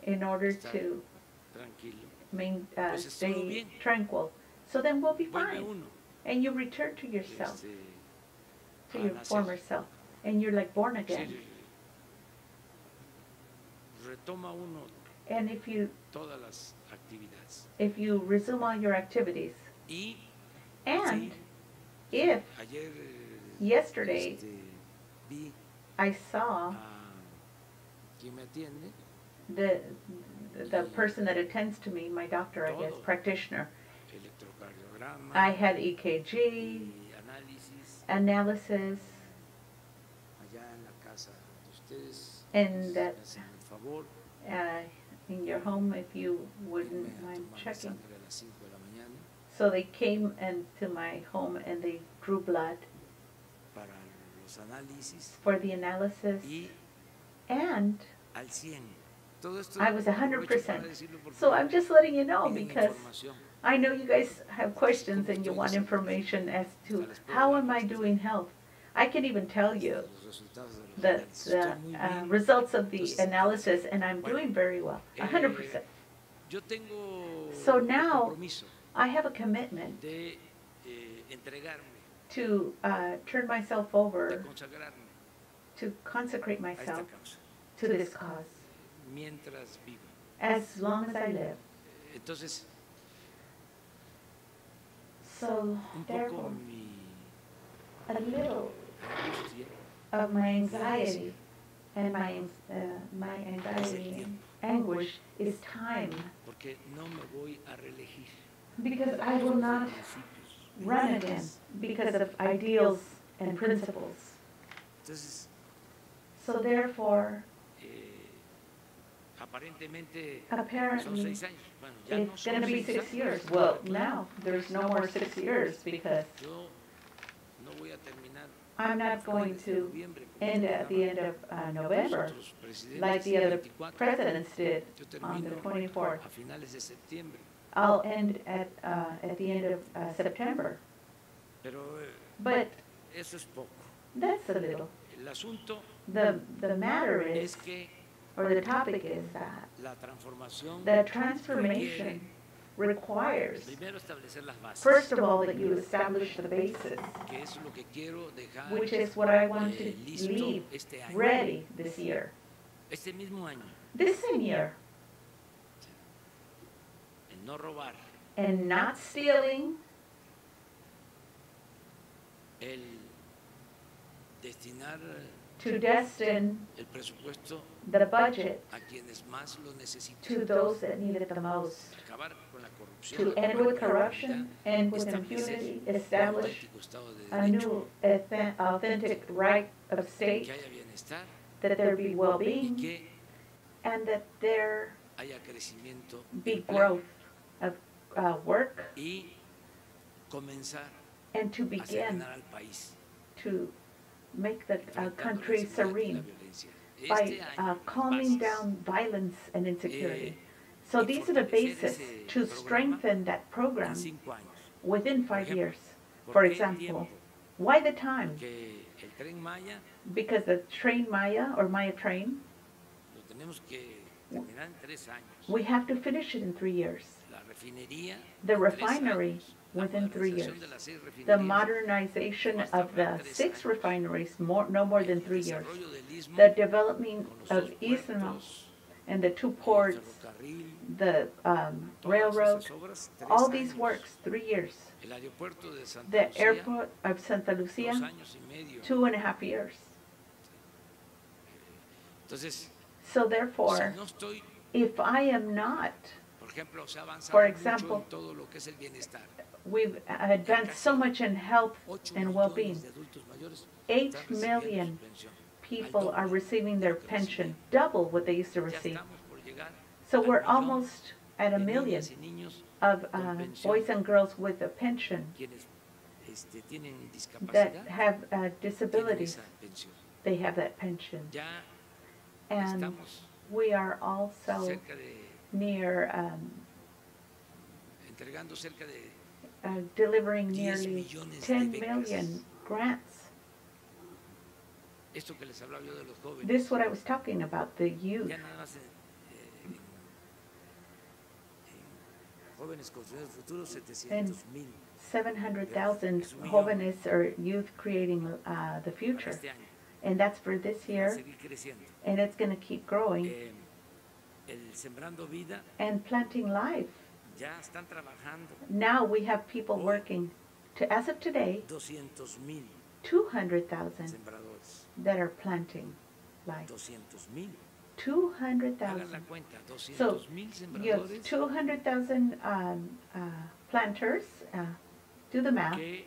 in order to main, uh, stay tranquil. So then we'll be fine. And you return to yourself, to your former self. And you're like born again. decir, retoma uno And if you todas las actividades. if you resume all your activities, and if eh, yesterday I saw a quien me atiende, the the person that attends to me, my doctor, I guess, practitioner, I had EKG, analysis, allá en la casa de ustedes. And that- me hacen el favor, uh, in your home if you wouldn't mind checking. sangre a las 5 de la mañana So they came into my home and they drew blood para los análisis for the analysis and al 100. Todo esto I was aprovecho 100%. para decirlo porque so I'm just letting you know because. I know you guys have questions and you want information as to how am I doing health. I can even tell you the, the uh, results of the analysis and I'm doing very well, eh, 100%. So now- I have a commitment to uh, turn myself over, to consecrate myself to this cause as long as I live. So therefore, a little of my anxiety and my, uh, my anxiety and anguish is time because I will not run again because of ideals and principles. So therefore, apparently, seis años. Bueno, ya no it's gonna be six years. Well, now, there's no more six years because Yo no voy a I'm not going to end at the end of uh, November like the other presidents did on the 24th. a finales de septiembre. I'll end at, uh, at the end of uh, September. Eh, But eso es poco. that's a little. The, the matter is, or the topic is that the transformation requires, primero establecer las bases, first of all, that you establish the basis, que es lo que quiero dejar which is what I want to eh, leave ready this year. Este mismo año, This same year, en no robar, and not stealing, to destine the budget a quienes más lo necesitan. to those that need it the most. Acabar con la corrupción, To end with corruption, and with impunity, establish auténtico Estado de a new authentic right of state, que haya bienestar that there be well-being, and that there be growth of uh, work, and to begin ganar al país. to make the uh, country inseguridad y la serene. By uh, calming down violence and insecurity. eh, So these are the basis to strengthen that program within five years. For example, why the time? Que el tren Maya Because the train Maya or Maya train, lo tenemos que terminar en tres años. we have to finish it in three years. The refinery within three years. de las seis The modernization of the six refineries, more, no more than three years. desarrollo del istmo The development of Istmo and the two ports, the um, railroad, esas obras, tres all these works, three years. El aeropuerto de Santa The airport of Santa Lucia, años y medio. two and a half years. So therefore, if I am not, por ejemplo, se ha avanzado For example, we've advanced so much in health and well-being. Eight million people are receiving their pension, double what they used to receive. So we're almost at a million of uh, boys and girls with a pension that have uh, disabilities. They have that pension. And we are also near um, uh, delivering nearly millones de 10 becas. million grants. esto que les hablaba yo de los jóvenes. This is what I was talking about, the youth. Ya nada más en, eh, en- en jóvenes construyendo el futuro, 700 mil 700,000 Es un millón. jóvenes or youth creating uh, the future. And that's for this year, and it's going to keep growing. Eh, el Sembrando Vida And planting life. Ya están trabajando Now we have people working to, as of today, 200,000 that are planting life. 200,000. Hagan la cuenta, 200 So, Yes, sembradores 200,000 um, uh, planters. Uh, do the math. que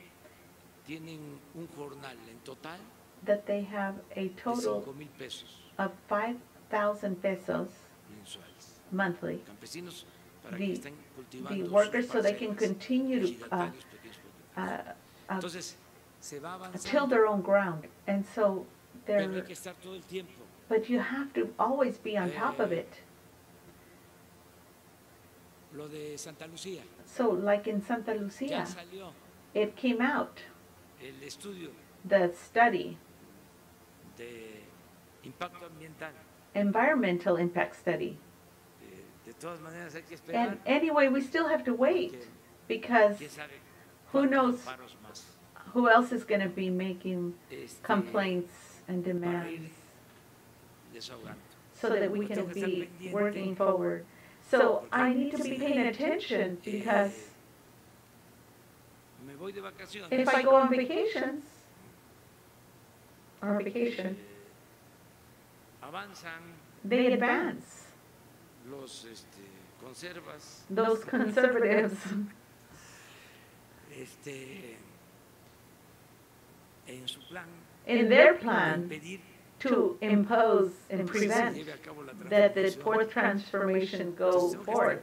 un jornal en total That they have a total 5 pesos of 5,000 pesos monthly. The- que estén cultivando The workers so they can continue to uh, ejidatarios, pequeños propietarios. uh, uh, Entonces, se va till their own ground. And so they're, que estar todo el tiempo. but you have to always be on top of Eh, it. So like in Santa Lucia, it came out, el the study, de impacto ambiental. environmental impact study. Eh, de todas maneras hay que esperar. And anyway, we still have to wait because who knows who else is going to be making complaints and demands so that we can be working forward. So I need to be paying attention because Me voy de vacaciones. if I go on vacations, on vacation, eh, they advance. Los este, conservas, Those conservatives, este, en su plan in their plan impedir to impose and prevent lleve a cabo la that the transformación. fourth transformation go Entonces, tengo que forth.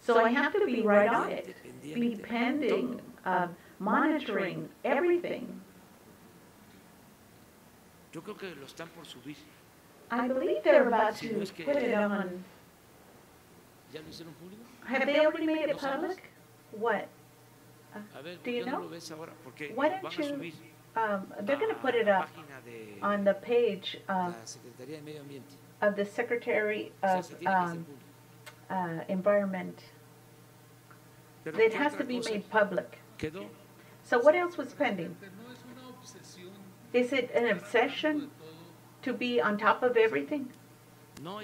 So I have to be right on it, pendiente, be pending, uh, monitoring everything. Yo creo que lo están por subir. I believe they're about to no es que- put it on. ¿Ya lo hicieron público? Have they already made it public? What? Ver, Do you know? lo ves ahora? Porque Why don't you Um, they're going to put it up on the page of, la Secretaría de Medio Ambiente. of the Secretary of se tiene que hacer um, uh, Environment. It has to be made public. So what else was pending? Pero no es una obsesión Is it an obsession to be on top of everything? No,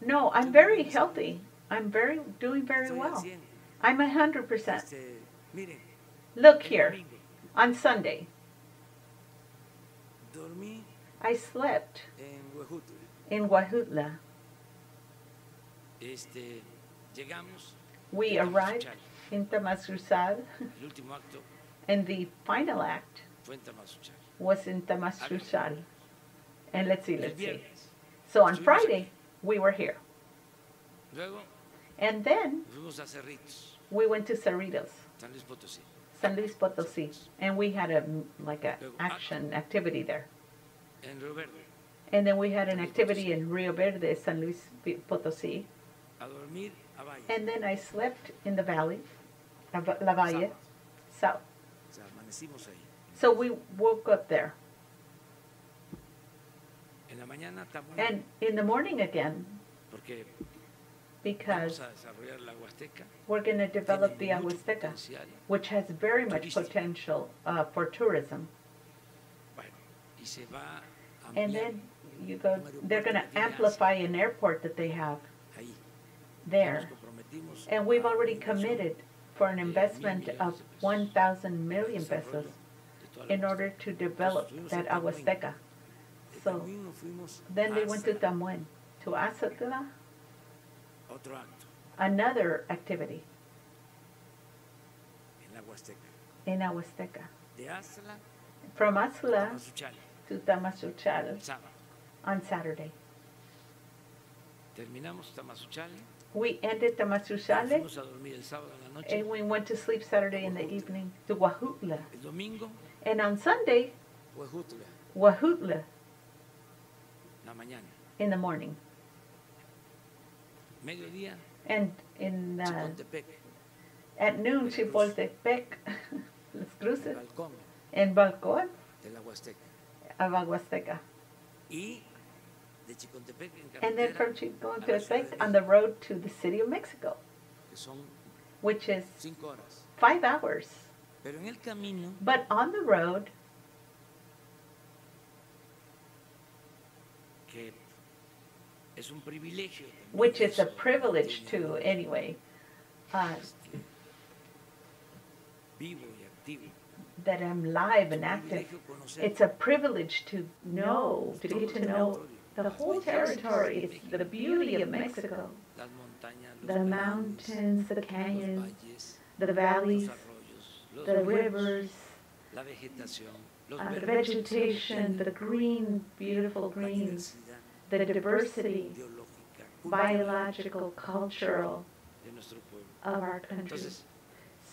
es que estoy muy bien No. de salud. No, I'm very healthy. I'm very, doing very well. I'm a hundred percent. Look here, on Sunday, I slept in Huejutla. We arrived in Tamazunchal, El último acto and the final act fue en Tamazunchal. was in Tamazunchal. And let's see, let's see. So on Friday, we were here. Luego And then fuimos a Cerritos, we went to Cerritos, San Luis Potosí. San Luis Potosí, and we had a, like an action activity there. En Río Verde, And then we had an activity in Rio Verde, San Luis Potosí. a dormir a Valle. And then I slept in the valley, of La Valle, south. O sea, amanecimos ahí. So we woke up there. En la mañana estamos And in the morning again, because vamos a desarrollar la Huasteca. we're going to develop the mucho which has very much potential uh, for tourism. Bueno, y se va a And then you go, they're going to amplify an airport that they have there. And we've already committed for an investment of 1,000 million pesos desarrollo de toda la in order to develop that Ahuasteca. So Tamuín nos fuimos then they went to Tamuín, to Azatla, another activity in Ahuasteca. From a to sábado. on Saturday. We ended Tamazunchale fuimos a dormir el sábado en la noche. and we went to sleep Saturday in the evening to domingo, And on Sunday, Huejutla la mañana. in the morning. Mediodía, And in uh, Chicontepec, at noon, Chipoltepec, Las Cruces, balcón en Balcón de la Huasteca. of Aguasteca. Y de Chicontepec en And then from a la Chicontepec on the road to the city of Mexico, which is five hours. Pero en el camino But on the road, que es un privilegio. también which is a privilege tiene to anyway, uh, este, vivo y activo. that I'm live and active. It's a privilege to know, to get to know the whole territory. It's the beauty of Mexico. las montañas, los The mountains, the canyons, the valleys, the rivers, la vegetación, los uh, the vegetation, the green, beautiful greens, the diversity, biological, cultural de nuestro pueblo. of our country.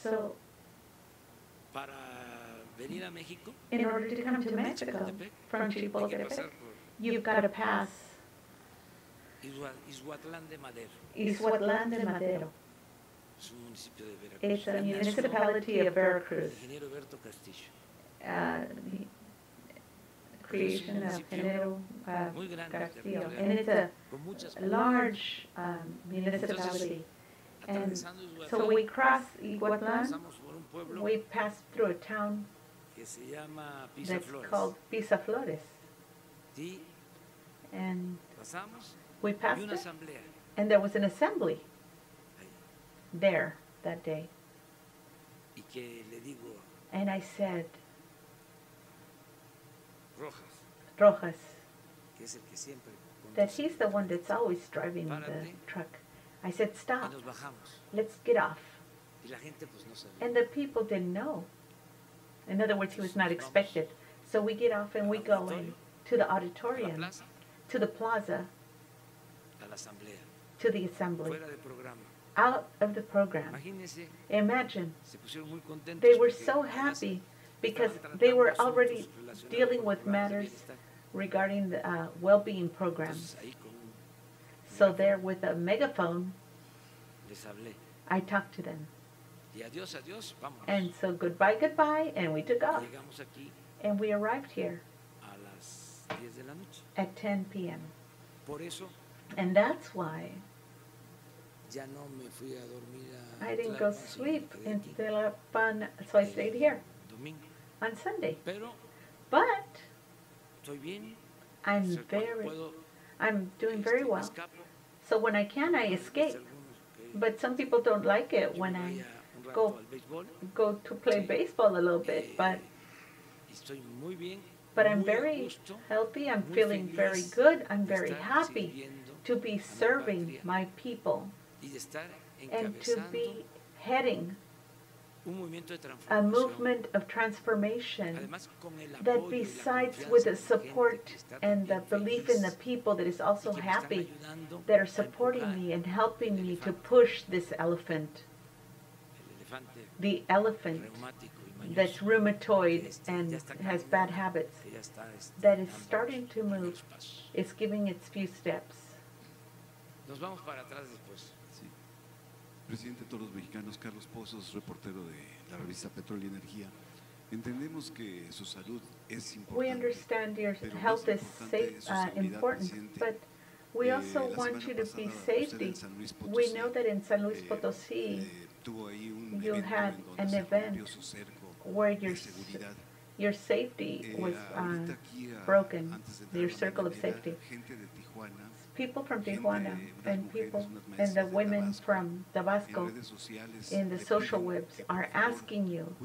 So, para venir a México, in order to come to Mexico from Chipoltepec, you've got to pass Ixhuatlán de Madero, de Madero. es un municipio de Veracruz. It's a municipality of Veracruz. Ingeniero Heberto Castillo. uh, creation of Genero uh. And it's a a large um, municipality. And so we cross Iguatlan, pasamos por un pueblo we pass through a town que se llama Pisa that's called Pisa Flores. And we passed it, and there was an assembly there that day. Y que le digo, And I said, Rojas, Rojas, que es el que siempre that he's the one that's always driving the truck. I said, stop, let's get off. Y la gente pues no. And the people didn't know. In other words, he was not expected. So we get off and we go in to the auditorium, to the plaza, a la asamblea, to the assembly, fuera de programa. out of the program. Imagine, se pusieron muy contentos. they were so happy because they were already dealing with matters regarding the uh, well-being con So there with a megaphone. I talked to them. And so goodbye, goodbye, and we took off. And we arrived here a las 10 de la noche. at 10 p.m. And that's why I didn't go sleep in Tlalpan, so I stayed here. On Sunday. But. I'm o sea, cuando very, I'm doing very well. So when I can, I escape. But some people don't like it when I vaya un rato go- go to play baseball a little bit. eh, But y estoy muy bien, but I'm very healthy. I'm feeling very good. I'm very happy to be serving my people y de estar and to be heading un movimiento de a movement of transformation Además, con el that apoyo y la besides with the support and the belief in the people that is also y que me están happy that are supporting me and helping me to push this elephant, the elephant that's rheumatoid and has bad habits, que ya está, este, that is starting to move. is giving its few steps. Nos vamos para atrás después. Sí. Presidente de todos los mexicanos, Carlos Pozos, reportero de la revista Petróleo y Energía. Entendemos que su salud es We understand your health is safe, uh, important, but we Eh, also want you to be safety. We know that in San Luis eh, Potosí, eh, tuvo ahí un you had an event rompió su cerco where your, your safety was uh, broken, de entrar your circle of safety. Gente de Tijuana, people from Tijuana and people and the women from Tabasco in the social webs are asking you,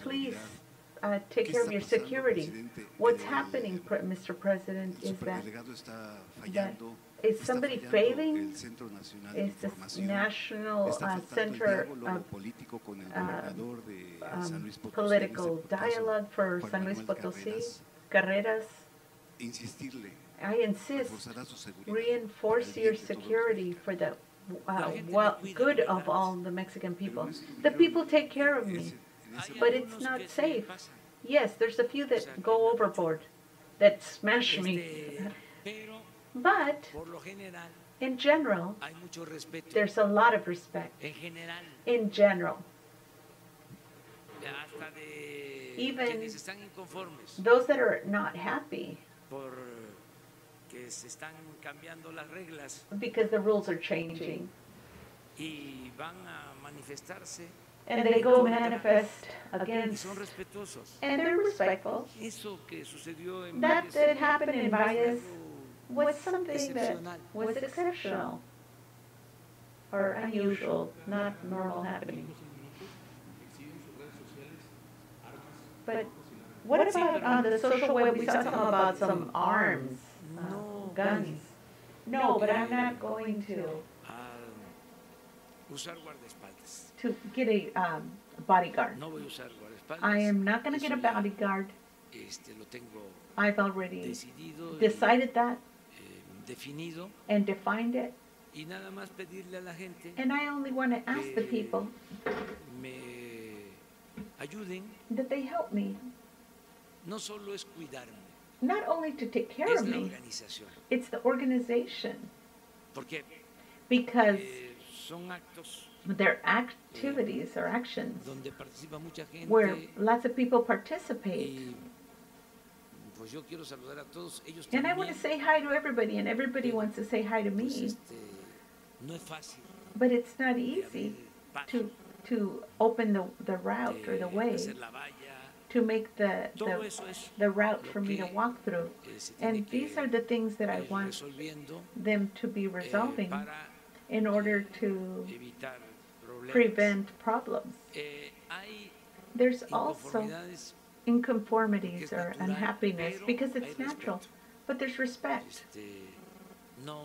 please uh, take care of your security. What's Eh, happening, Pre- Mr. President, is that fallando. is somebody failing? El Centro Nacional de is the National uh, Center of político con el uh, gobernador de San um, Luis Potosí, en political dialogue for San Luis Potosí, Carreras. I insist, reinforce your security for the uh, well, good of all the Mexican people. The people take care of me. But it's not safe. Yes, there's a few that go overboard, that smash me. But in general, there's a lot of respect. In general, Even those that are not happy que se están cambiando las reglas because the rules are changing y van a manifestarse and they go manifest y against son respetuosos. and they're respectful. Eso que sucedió en That Valles that happened in Valles was something that was exceptional or unusual, not normal happening. But what about on the social web, we saw something about some arms, guns? No, but I'm not going to, a usar guardaespaldas. to get a um, bodyguard. No voy a usar guardaespaldas. I am not gonna get a bodyguard. Este, lo tengo I've already decided that and defined it. y nada más pedirle a la gente And I only want to ask the people me ayuden. that they help me, No solo es cuidarme, not only to take care of me, it's the organization. Because eh, their activities or actions donde participa mucha gente where lots of people participate. y pues yo quiero saludar a todos. Ellos And I want to say hi to everybody, and everybody wants to say hi to me. este, no es fácil. But it's not easy to to open the, the route or the way. hacer la valla, to make the the, the route for me to walk through. eh, And these are the things that I want them to be eh, resolving in order to prevent problems. Eh, There's also inconformities or unhappiness because it's natural, but there's respect. No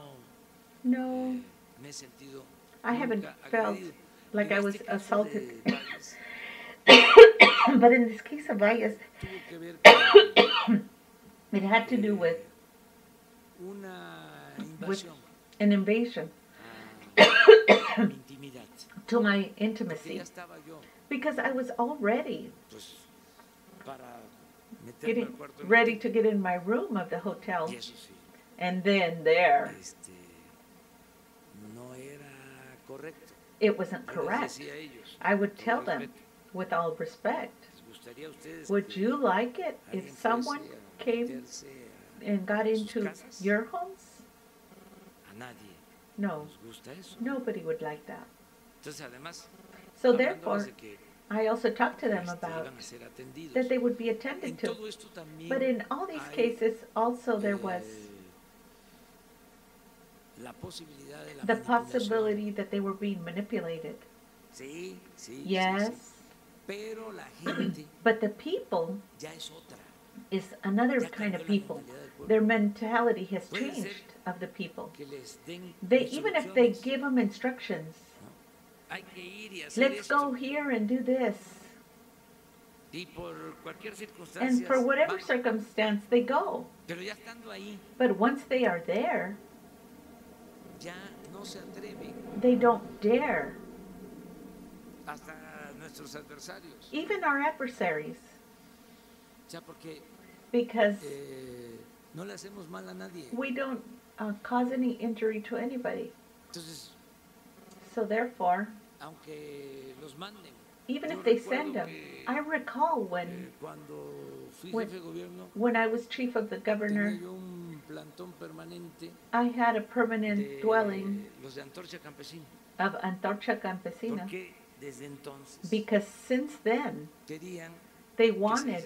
No, eh, me he sentido I haven't felt like I was assaulted. But in this case of con it had to do with invasión an invasion to my intimacy because I was already getting ready to get in my room of the hotel, and then there it wasn't correct. I would tell them with all respect. ¿les gustaría a ustedes Would you like it if someone came and got into your homes? No, nos gusta eso. nobody would like that. So therefore, I also talked to them about iban a ser atendidos. that they would be attended to. todo esto también But in all these cases, also there was eh, de la the possibility that they were being manipulated. Yes, but the people ya es otra. is another kind of people. mentalidad del pueblo. Their mentality has changed of the people. Que les den They even if they give them instructions, Hay que ir y hacer let's go here and do this, Y por cualquier and for whatever circumstance they go. Pero ya estando ahí, But once they are there, ya no se atreven. they don't dare. Nuestros adversarios. even our adversaries, sea, porque because eh, no le hacemos mal a nadie. we don't uh, cause any injury to anybody. Entonces, So therefore, aunque los manden, even if they send them, I recall eh, when cuando fui when- gobierno, when I was chief of the governor, yo un plantón permanente I had a permanent de dwelling los de Antorcha of Antorcha Campesina Porque desde entonces because since then they que se les wanted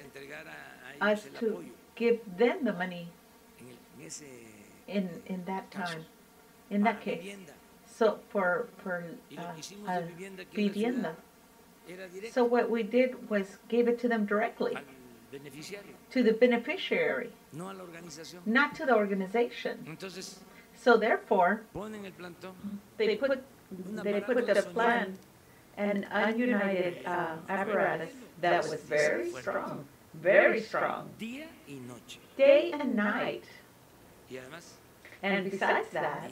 us to give them the money en, el- en ese in in that time. In that case, so for for uh, que hicimos de vivienda aquí en la vivienda. ciudad era directo So what we did was gave it to them directly to the beneficiary, no a la organización. not to the organization. So therefore, ponen el plantón they put they put the plan an ununited uh, apparatus that was very strong, very strong, día y noche. day and night. And besides that,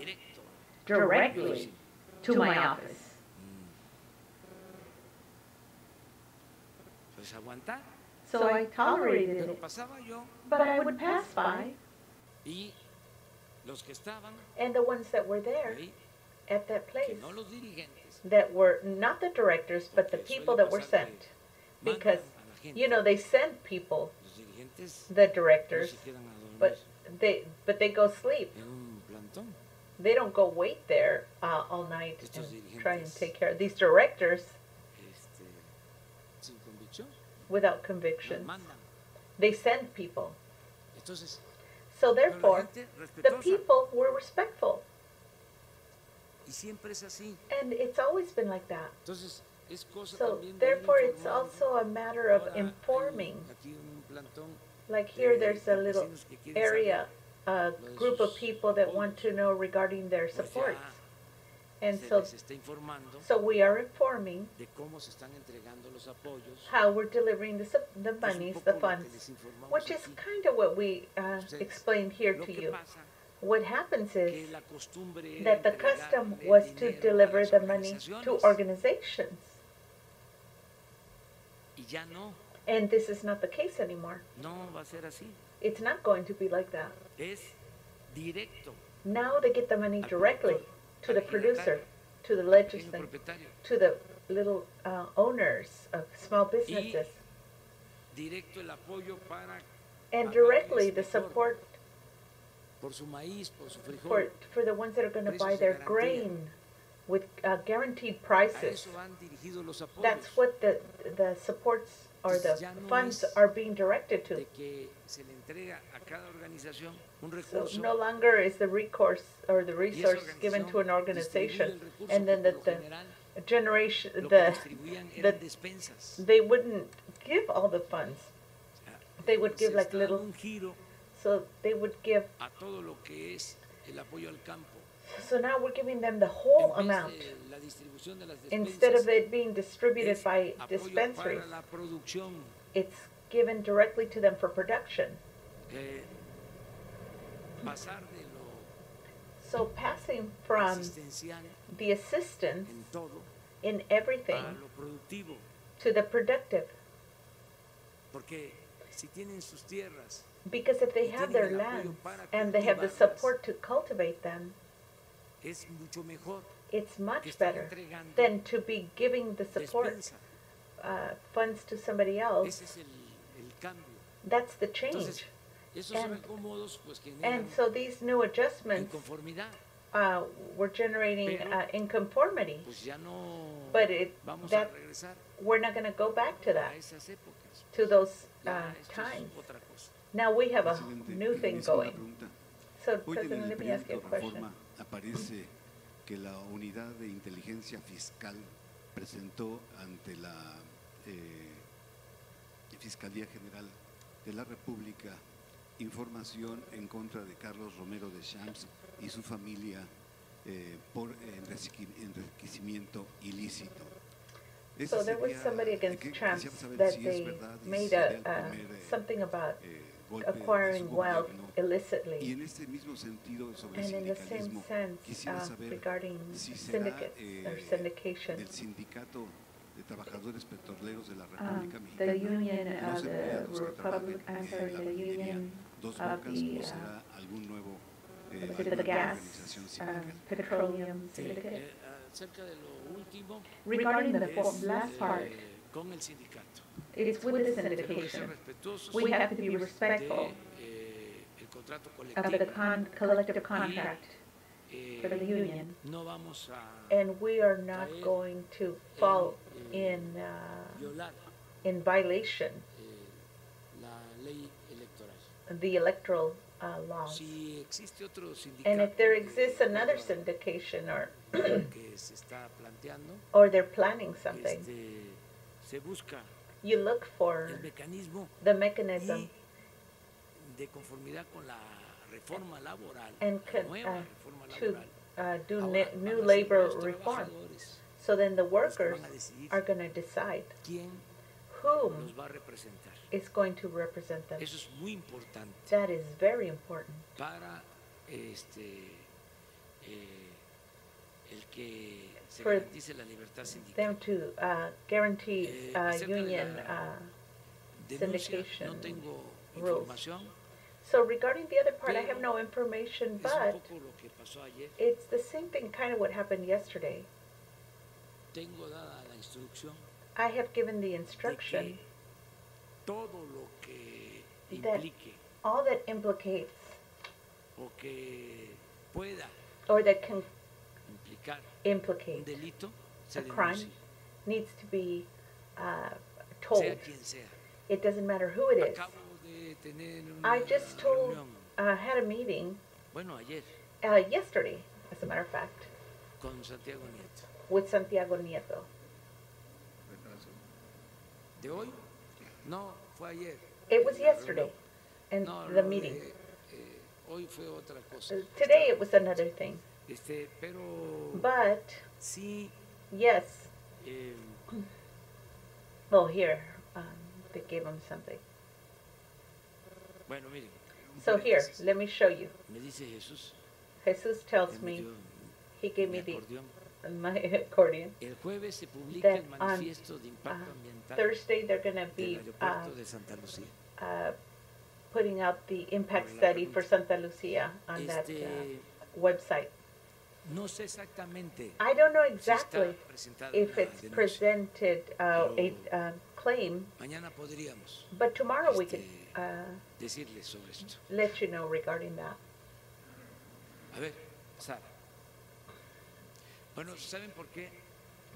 directly to my office. So I tolerated it, but I would pass by, y los que estaban and the ones that were there at that place, no los dirigentes, that were not the directors, but the people that were sent. Because, mandan a la gente. You know, they send people, the directors, se quedan a dormir but they but they go sleep. en un plantón. They don't go wait there uh, all night and try and take care of these directors Este, sin convicción, without los convictions. They send people. So therefore, the people were respectful, Y siempre es así. and it's always been like that. Entonces, es cosa So también therefore, it's also a matter of informing. Like here, there's a little campesinos que quieren area, a group of people that want to know regarding their supports. And so, so we are informing de cómo se están los apoyos. how we're delivering the, the monies, the funds, which is kind of what we uh, explained here to you. What happens is que la costumbre era that the custom was to deliver the money to organizations. y ya no, And this is not the case anymore. no va a ser así. It's not going to be like that. Now they get the money directly to the producer, to the legislator, to the little uh, owners of small businesses, directo el apoyo para and directly the support por su maíz, por su for, frijol. for the ones that are going to buy their grain with uh, guaranteed prices. eso van dirigidos los apoyos. That's what the, the supports or the no funds are being directed to. de que se le entrega a cada organización un So no longer is the recourse or the resource given to an organization, distribuye el recurso and then que the, the generation, the, the- they wouldn't give all the funds. They would give like little- So they would give, a todo lo que es el apoyo al campo. so now we're giving them the whole amount. la de las Instead of it being distributed by dispensaries, para la producción. it's given directly to them for production. eh, pasar de lo So passing from the assistance in everything to the productive. Porque si tienen sus tierras Because if they have their lands and they have the support to cultivate them, es mucho mejor it's much better than to be giving the support uh, funds to somebody else. Ese es el, el cambio. That's the change. And- acomodos pues generan And so these new adjustments uh, were generating uh, inconformity. Pues ya no But it, that we're not going to go back to that, to those uh, times. Now we have a new thing going. So, Hoy en el let me ask you a periódico question. Reforma aparece que la Unidad de Inteligencia Fiscal presentó ante la eh, Fiscalía General de la República información en contra de Carlos Romero de Champs y su familia eh, por enriqueci- enriquecimiento ilícito. So there was somebody against Trump that they made a, uh, something about eh, de acquiring wealth illicitly. en este mismo sentido sobre el And in the same sense, uh, regarding syndicates or eh, syndication, de Trabajadores Petroleros de la um, República the Mexicana. union of the Republic, trabajen I'm sorry, the union of the, uh, será algún nuevo eh, the gas, organización um, petroleum syndicate. eh, acerca de lo último, Regarding the es, last part, sindicato. it's with Tenemos syndication. We have to be respectful of the con- collective contract for the union. And we are not going to fall in, uh, in violation the electoral uh, laws. And if there exists another syndication or, or they're planning something, you look for the mechanism de conformidad con la reforma laboral, and con- uh, to uh, do new labor reform. So then the workers van a decidir are going to decide whom los va a is going to represent them. Eso es muy That is very important para este eh, el que se For garantice la libertad sindical. them to uh, guarantee Eh, uh, union. Uh, syndication rules. so regarding the other part, I have no information, but poco lo que pasó ayer. it's the same thing, kind of what happened yesterday. Tengo dada la I have given the instruction, que todo lo que That- all that implicates o que pueda or that can implicate a crime needs to be uh, told. It doesn't matter who it is. Acabo de tener una I just told, uh, had a meeting bueno, ayer, uh, yesterday, as a matter of fact, con Santiago Nieto. with Santiago Nieto. ¿De hoy? No, fue ayer. It was yesterday, and the meeting. eh, hoy fue otra cosa. Uh, Today it was another thing. Este, pero But, yes, well, here, um, they gave him something. So here, let me show you. Me dice Jesús, Jesus tells me he gave me the, my accordion. El jueves se publica that el on, de impacto uh, ambiental Thursday, they're going to be uh, de Santa Lucía. uh, putting out the impact study for. Santa Lucia on that uh, website. No sé exactamente I don't know exactly if it's presented uh, a uh, claim, Mañana podríamos but tomorrow we can uh, decirles sobre esto. let you know regarding that. A ver, Sara. Bueno, ¿saben por qué?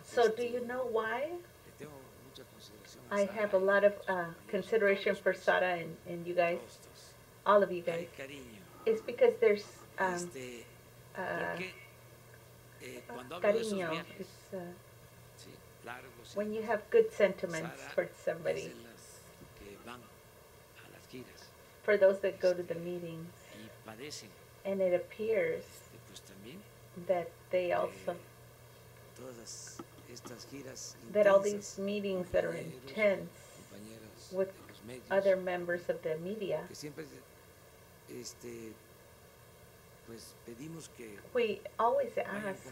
So do you know why le tengo mucha consideración a I have a lot of uh, consideration for Sara and, and you guys, all of you guys? It's because there's um, cariño. viajes, It's, uh, when you have good sentiments towards somebody, de las que van a las giras. For those that go to the meetings, and it appears este, pues también that they also, eh, giras that all these meetings that are intense with de los medios, other members of the media, que siempre este pues pedimos que we always ask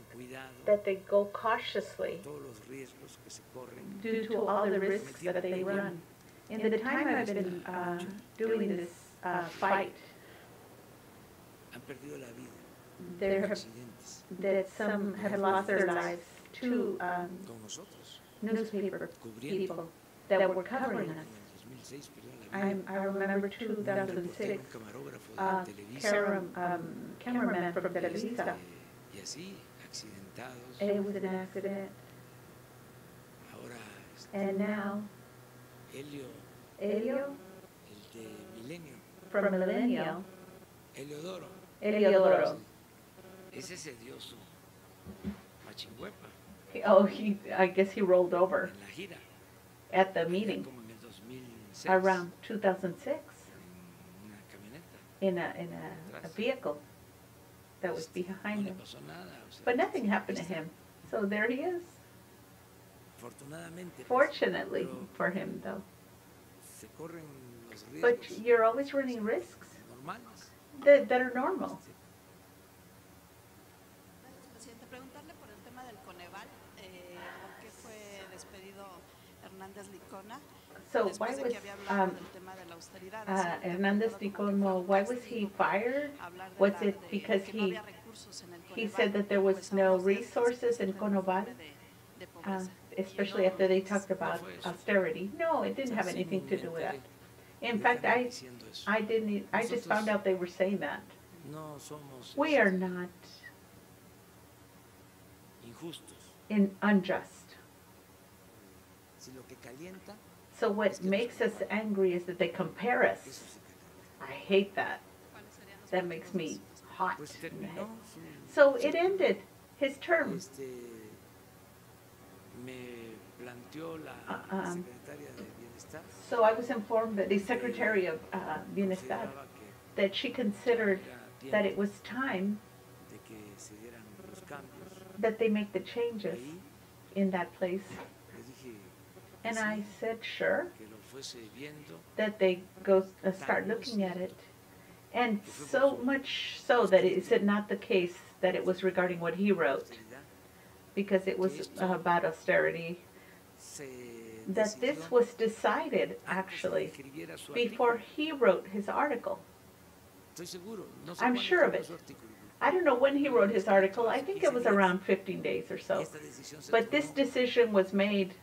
that they go cautiously todos los riesgos que se corren due to all the risks that they run. In the time I've been uh, doing this uh, fight, han perdido la vida there have, accidentes. that some have lost their lives to um, newspaper people that were covering us. El 2006 perdieron la vida I, I remember un reportero 2006, un camarógrafo de uh, Televisa camera, um, cameraman from Televisa. este, y así accidentados. It was an accident, and now Helio. Elio el de Milenio. From Millennial, Heliodoro. Eliodoro. ese se dio su machingüepa Oh, he, I guess he rolled over en la gira. at the meeting. Como en el 2006 around 2006 en una camioneta in a, in a, a vehicle that was behind him. le pasó nada o sea, But nothing happened to him. So there he is. Fortunately for him, though. se corren los But you're always running risks that, that are normal. Este, Gracias, presidente. Preguntarle por el tema del Coneval, ¿por qué fue despedido Hernández Licona. So why was que había hablado um, del tema de la austeridad, uh, Hernandez aprovechado de como Como, why was he fired? Was it because he, había recursos en el he said that there was no resources in Coneval? Uh, especially after they talked about austerity? No, it didn't have anything to do with that. In fact, I, I didn't, I just found out they were saying that. We are not in unjust. So what makes us angry is that they compare us. I hate that. ¿Cuáles serían los That makes me hot So it ended, his term. Uh, um. So I was informed that the Secretary of uh, Bienestar, that she considered that it was time that they make the changes in that place. And I said, sure, que lo fuese viendo. that they go, uh, start looking at it. And so much so that is it not the case that it was regarding what he wrote, because it was uh, about austerity, that this was decided antes de que actually before he wrote his article. Estoy seguro, no sé I'm sure of it. I don't know when he wrote his article, I think it was around 15 days or so. esta decisión se But this decision was made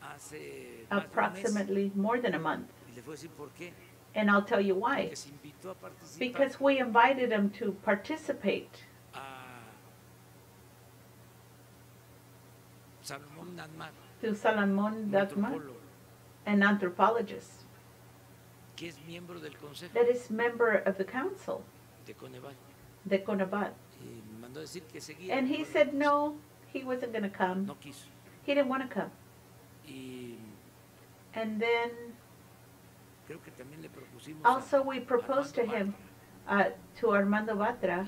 hace más de un mes. approximately more than a month. Y le voy a decir por qué. And I'll tell you why. Porque se invitó a participar Because we invited him to participate. a Salomón Nahmad, to Salomon Dagmar, an anthropologist que es miembro del consejo that is member of the council, de Coneval. the Conabat. Y me mandó a decir que seguía. And he said no, he wasn't going to come. He didn't want to come. And then creo que también le propusimos a also we proposed to him, uh, to Armando Bartra,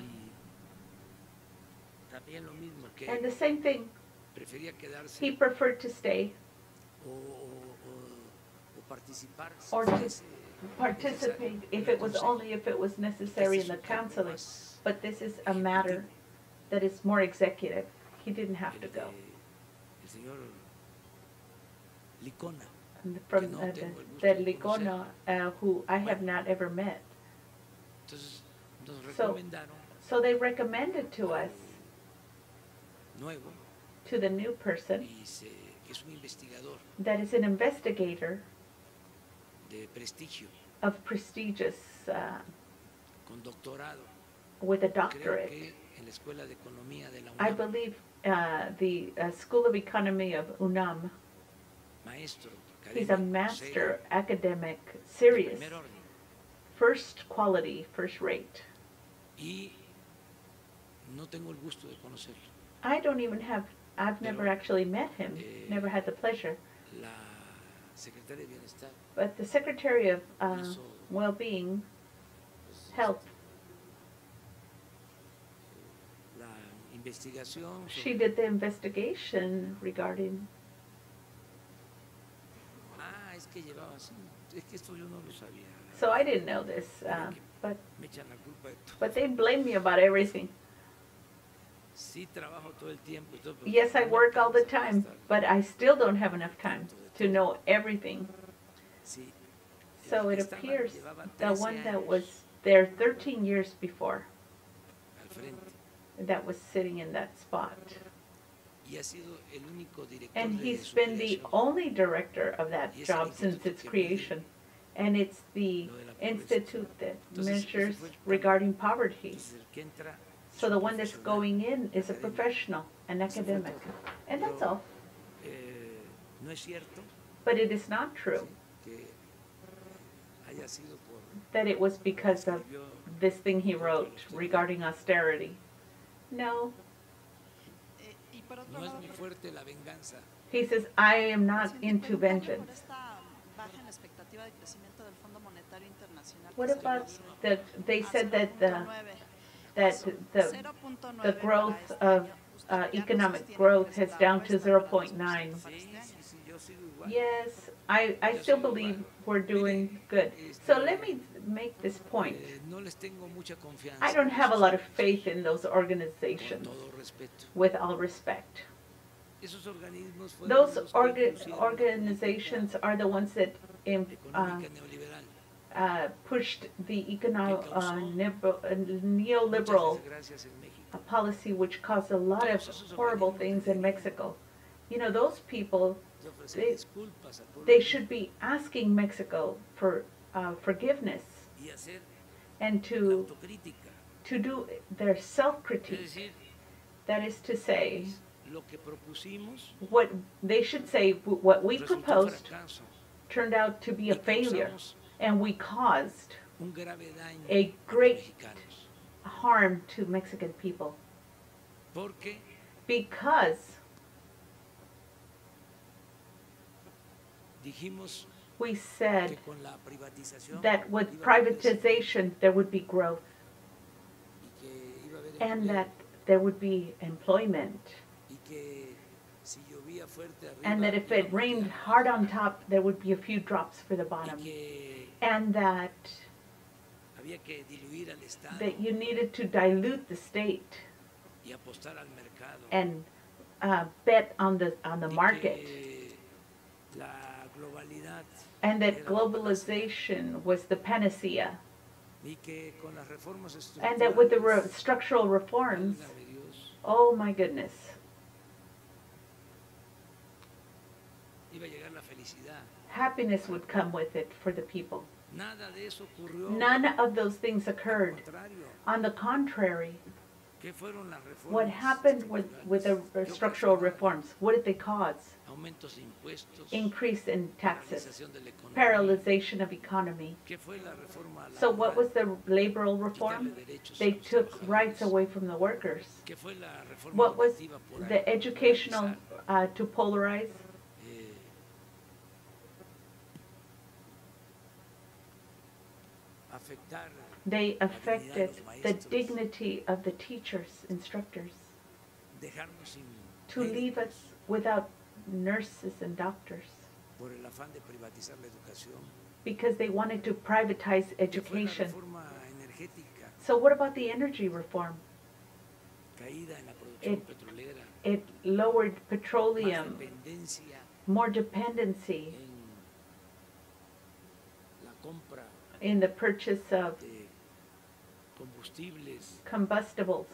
Y también lo mismo, que and the same thing. He preferred to stay, Or to participate if it was only if it was necessary in the counseling. But this is a matter that is more executive. He didn't have to go. El señor Licona. And From uh, the, the uh, who I have not ever met. So, So they recommended to us, to the new person, y se, que es un investigador that is an investigator of prestigious, uh, doctorado. with a doctorate. que en la Escuela de Economía de la I believe uh, the uh, School of Economy of UNAM, maestro, he's a master academic, serious, first quality, first rate. Y no tengo el gusto de conocerlo. I don't even have, I've never actually met him, eh, never had the pleasure. La secretaria de Bienestar But the Secretary of uh, Well-being, Health, she did the investigation regarding, Ah, es que llevaba así. Es que esto yo no lo sabía. so I didn't know this, uh, but, Me echan la culpa but they blame me about everything. Sí trabajo todo el tiempo y todo, pero Yes, I work all the time, but I still don't have enough time to know everything. So it appears the one that was there 13 years before, that was sitting in that spot. And he's been the only director of that Y es el job since its creation. And it's the lo de la pobreza. institute that measures fue el cambio. regarding poverty. Entonces, el que entra es So the one that's going in is a professional, an academic. And that's all. eh, no es cierto But it is not true sí, que haya sido por that it was because of this thing he wrote regarding austerity. No, Eh, y por otro no es lado, mi fuerte la venganza he says, I am not into preguntarle por vengeance. esta baja en la expectativa de crecimiento del Fondo Monetario Internacional. que What about redujo the, they said that the, that the, the growth of uh, economic growth has down to 0.9. para sí, este año? sí, sí, yo sigo igual Yes, I, I still believe igual. We're doing good. So let me make this point. I don't have a lot of faith in those organizations, with all respect. Those orga- organizations are the ones that im- uh, uh, pushed the economic, uh, uh, neoliberal policy which caused a lot of horrible things in Mexico. You know, those people, they- disculpas al pueblo they should be asking Mexico for uh, forgiveness and to, to do their self-critique. That is to say, lo que propusimos what, they should say, what we proposed turned out to be a failure, and we caused un grave daño a a great harm to Mexican people. Because we said con la privatización that with iba a haber privatization, there would be growth, y que iba a haber and that there would be employment, y que si llovía fuerte arriba and that if it rained hard on top, there would be a few drops for the bottom, and that había que diluir al Estado that you needed to dilute the state y apostar al mercado. and uh, bet on the on the market, que la globalidad and that globalization was the panacea, and that with the re- structural reforms, oh my goodness, happiness would come with it for the people. None of those things occurred. On the contrary, ¿qué fueron las reformas what happened with, with the structural reforms? What did they cause? Aumentos de impuestos, Increase in taxes, paralización de la economía. paralyzation of economy. ¿Qué fue la reforma So what was the laboral reform? Quitarle derechos a They took rights away from the workers. ¿Qué fue la reforma What was the educational, uh, to polarize? eh, They affected the dignity of the teachers, instructors, to leave us without nurses and doctors por el afán de privatizar la educación. because they wanted to privatize ¿Qué fue la education. So what about the energy reform? Caída en la It- petrolera, It lowered petroleum, more dependency en la compra in the purchase of combustibles,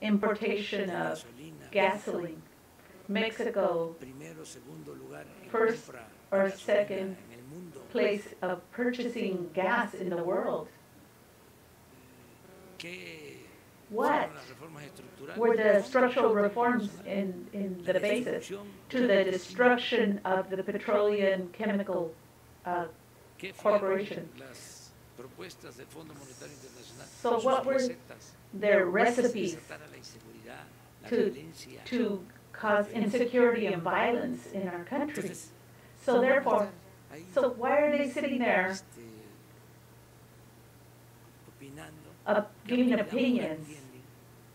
importation of gasoline. Mexico, primero, segundo lugar en First or second en el mundo. place of purchasing gas in the world. What reformas estructurales? were the structural reforms in, in the basis to the destruction of the petroleum chemical uh, corporation. las propuestas del Fondo Monetario Internacional? So what were their recipes desatar a la inseguridad, la to, to cause insecurity and violence in our countries. So therefore, so why are they sitting there uh, giving a mí me opinions?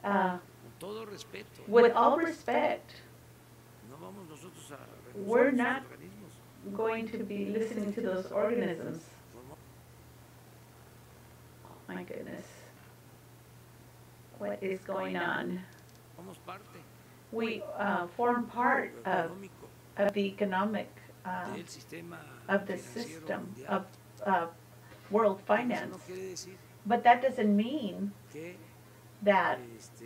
Uh, con todo respeto, with all respect, no vamos nosotros a We're not- going to be listening to those organisms. Oh my goodness. What is going on? We uh, form part of, of the economic, uh, of the system of uh, world finance. no quiere decir But that doesn't mean that, este,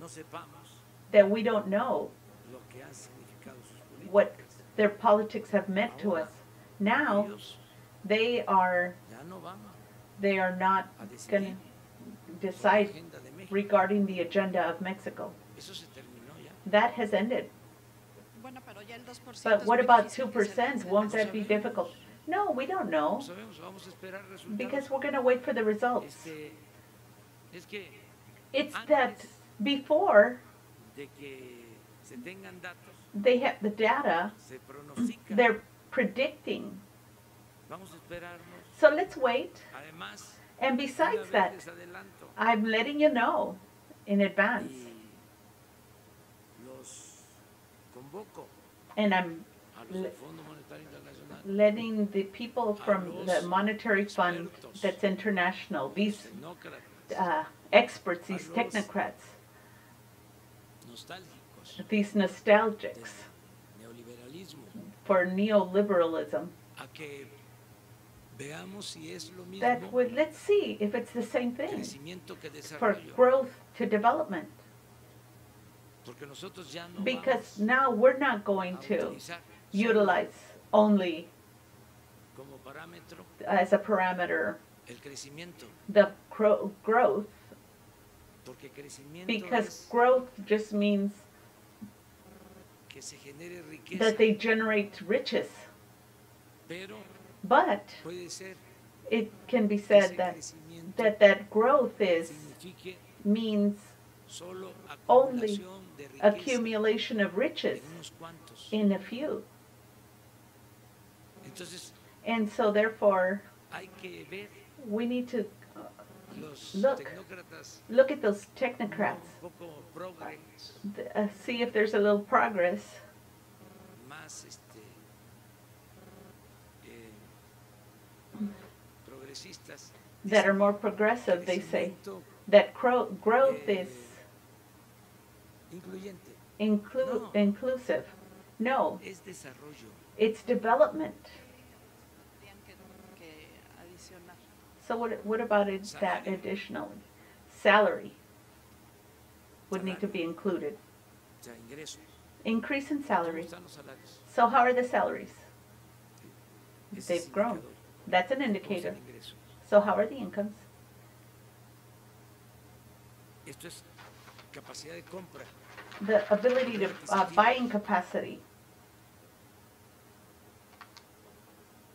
no sepamos that we don't know lo que han significado sus políticas. what their politics have meant to us. Now, they are, ya no van they are not gonna decide agenda de México. regarding the agenda of Mexico. Eso se terminó ya. That has ended. Bueno, pero ya el 2% But what about 2%? Won't that be difficult? No, we don't know, No sabemos, vamos a esperar resultados. because we're gonna wait for the results. Este, es que It's that before de que se tengan datos, they have the data, they're predicting. Vamos a esperarnos. So let's wait. And besides that, I'm letting you know in advance. y los convoco And I'm a los del Fondo Monetario Internacional, letting the people from the monetary fund that's international, these uh, experts, these technocrats, these nostalgics for neoliberalism. A que veamos si es lo that would, let's see if it's the same thing for growth to development. Porque nosotros ya no Because now we're not going to utilize only as a parameter the growth. Because growth just means que se genere riqueza, that they generate riches. But it can be said that that, that growth is means only acumulación de riqueza accumulation of riches en unos cuantos. in a few. And so therefore hay que ver we need to Look. look at those technocrats, un poco progres, th- uh, see if there's a little progress eh, that are more progressive, they say. That growth eh, is incluyente, inclu- No. inclusive. No, es desarrollo. it's development. Tendrían que, que adicionar. So what, what about it, that additionally? Salary would need to be included. Increase in salary. están los salarios? So how are the salaries? Ese They've grown. indicador. That's an indicator. So how are the incomes? Esto es capacidad de compra. The ability to, uh, buying capacity.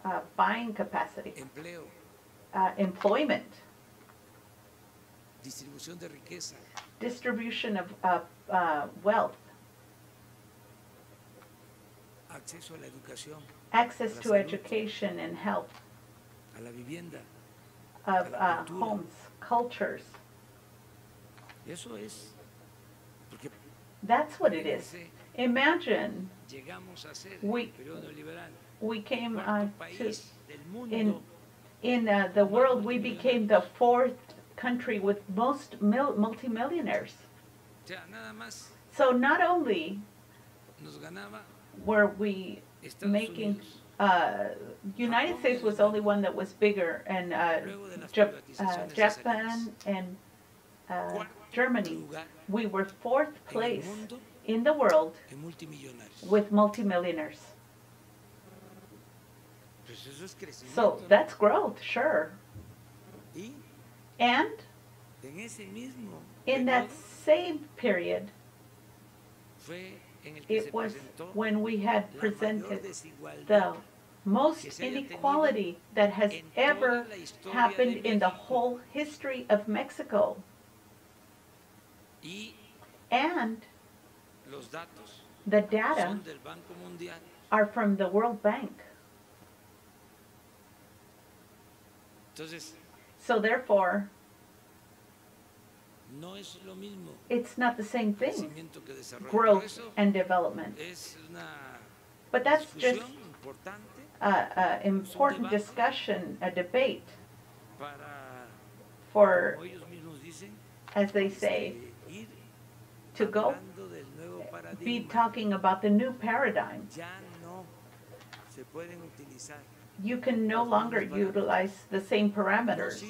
Uh, buying capacity, Empleo, uh, employment, distribución de riqueza, distribution of, uh, uh, wealth, acceso a la educación, access to education and health, a la vivienda. of, uh, homes, cultures. Eso es. That's what it is. Imagine llegamos a ser We- el periodo neoliberal we came, uh, to, país del mundo in, in, uh, the world, we became the fourth country with most mil- multimillionaires. O sea, nada más So not only were we making, uh, United States was the only one that was bigger, and uh, Luego de las Jap- uh, Japan and uh, Germany. We were fourth place in the world with multimillionaires. Pues eso es crecimiento. So that's growth, sure. And en ese mismo in that same period, fue en el que se it was when we had presented the most que se haya tenido inequality that has ever happened in the whole history of Mexico. And the data son del Banco Mundial. are from the World Bank. So therefore, no es lo mismo it's not the same thing, crecimiento que desarrollo. Por growth and development. But that's just discusión importante a, a important discussion, a debate for, como ellos mismos dicen, as they say, to go hablando del nuevo be talking about the new paradigm. Ya no se pueden utilizar. You can no longer utilize the same parameters.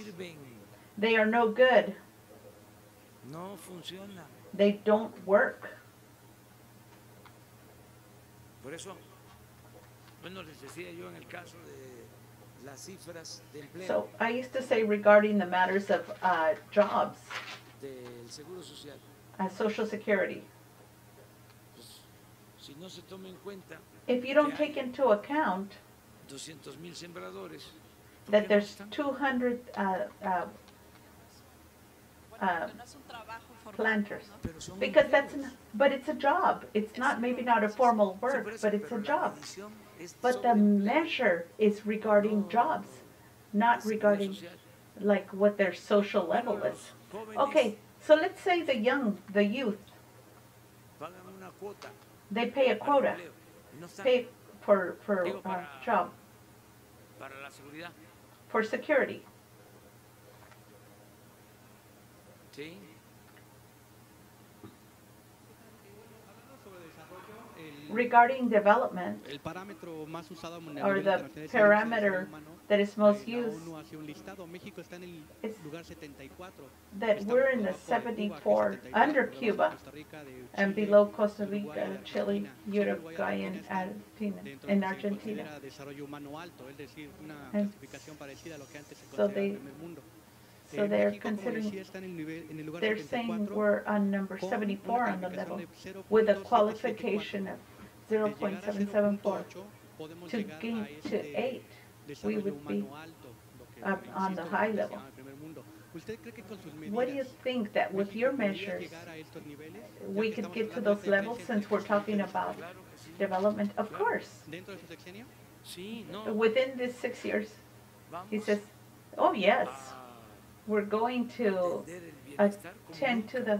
They are no good. They don't work. Por eso, bueno, les decía yo en el caso de las cifras de empleo So I used to say regarding the matters of uh, jobs, del Seguro Social, uh, Social Security, si no se toma en cuenta if you don't take into account 200 mil sembradores, ¿por qué that there's 200 uh, uh, Bueno, porque no es un trabajo formal, planters, ¿no? Pero son because that's, empleos. n- but it's a job. It's not, maybe not a formal Sí, work, but it's a job. But the measure is regarding jobs, not regarding like what their social level is. Okay, so let's say the young, the youth, pagan una cuota they pay a quota, empleo, y no están pay for, for uh, job, para la seguridad. for security. regarding development, El parámetro más usado a nivel or the internacional es el índice de parameter desarrollo humano. That is most used, ONU hace un listado. México está en el It's that we're in the por debajo de Cuba, que es 74, 74, under por debajo de Cuba, Costa Rica, de and below Costa Rica, Chile. Uruguay, and Argentina and de lo que se Argentina. considera desarrollo humano alto, es decir, una And clasificación parecida a lo que antes se so they- so Eh, they're considering- decía, está en el, nivel, en el lugar They're saying we're on number 74 on the level, with a qualification of De llegar a 0.774. To gain to 8, we desarrollo would be humano alto, lo que, up on the high level. llama el primer mundo. ¿Usted cree que con sus What do you think that with your measures, llegar a estos niveles? Ya we could get to those levels since we're talking about Claro que sí. development? Of course. dentro de su sexenio? Sí, no. Within these six years, he says, oh yes, ah. we're going to atender el bienestar como attend to the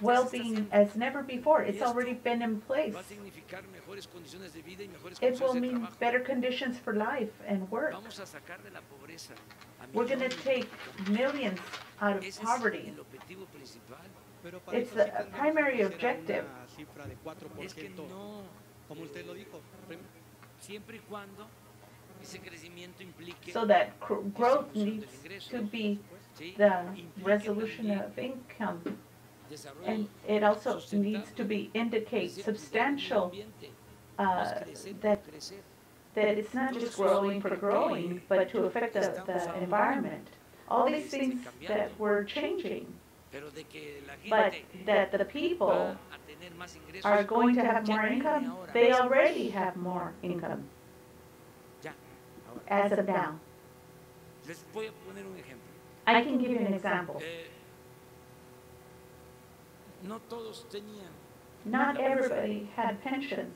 well-being as never before. It's already been in place. Va a significar mejores condiciones de vida y mejores It will mean better conditions for life and work. Vamos a sacar de la pobreza a We're gonna take millions out of poverty. el objetivo principal. Pero para It's the primary que objective. cifra de 4%, Es que no, como usted lo dijo. Prim- siempre y cuando ese crecimiento implique So that growth needs to be the resolution of income. And it also needs to be indicate Es decir, cuidar el medio substantial, ambiente, no es uh, that, that it's not just growing for growing, but to affect the, the environment. All these things that we're changing, Pero de que la but that the people va a tener más ingresos, are going to have more income. They already have more income as of now. Les voy a poner un ejemplo. I can give you an example. No todos tenían, Not everybody had pensions,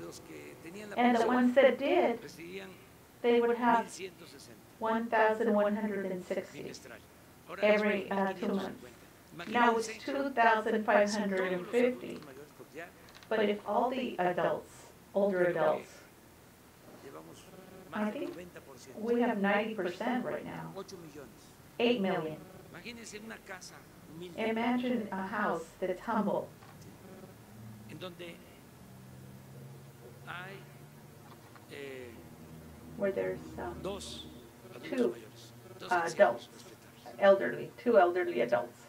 los que tenían la and the ones that did, they would have 1160 1,160 bimestral. Ahora every uh, two months. Now it's 2,550. todos los adultos mayores, porque ya But if all the adults, older adults, I think we have 90% right now, 8 million. Imagínense una casa humilde Imagine a house that's humble, en donde hay eh, where there's um, Two, uh, adults. elderly, two elderly adults,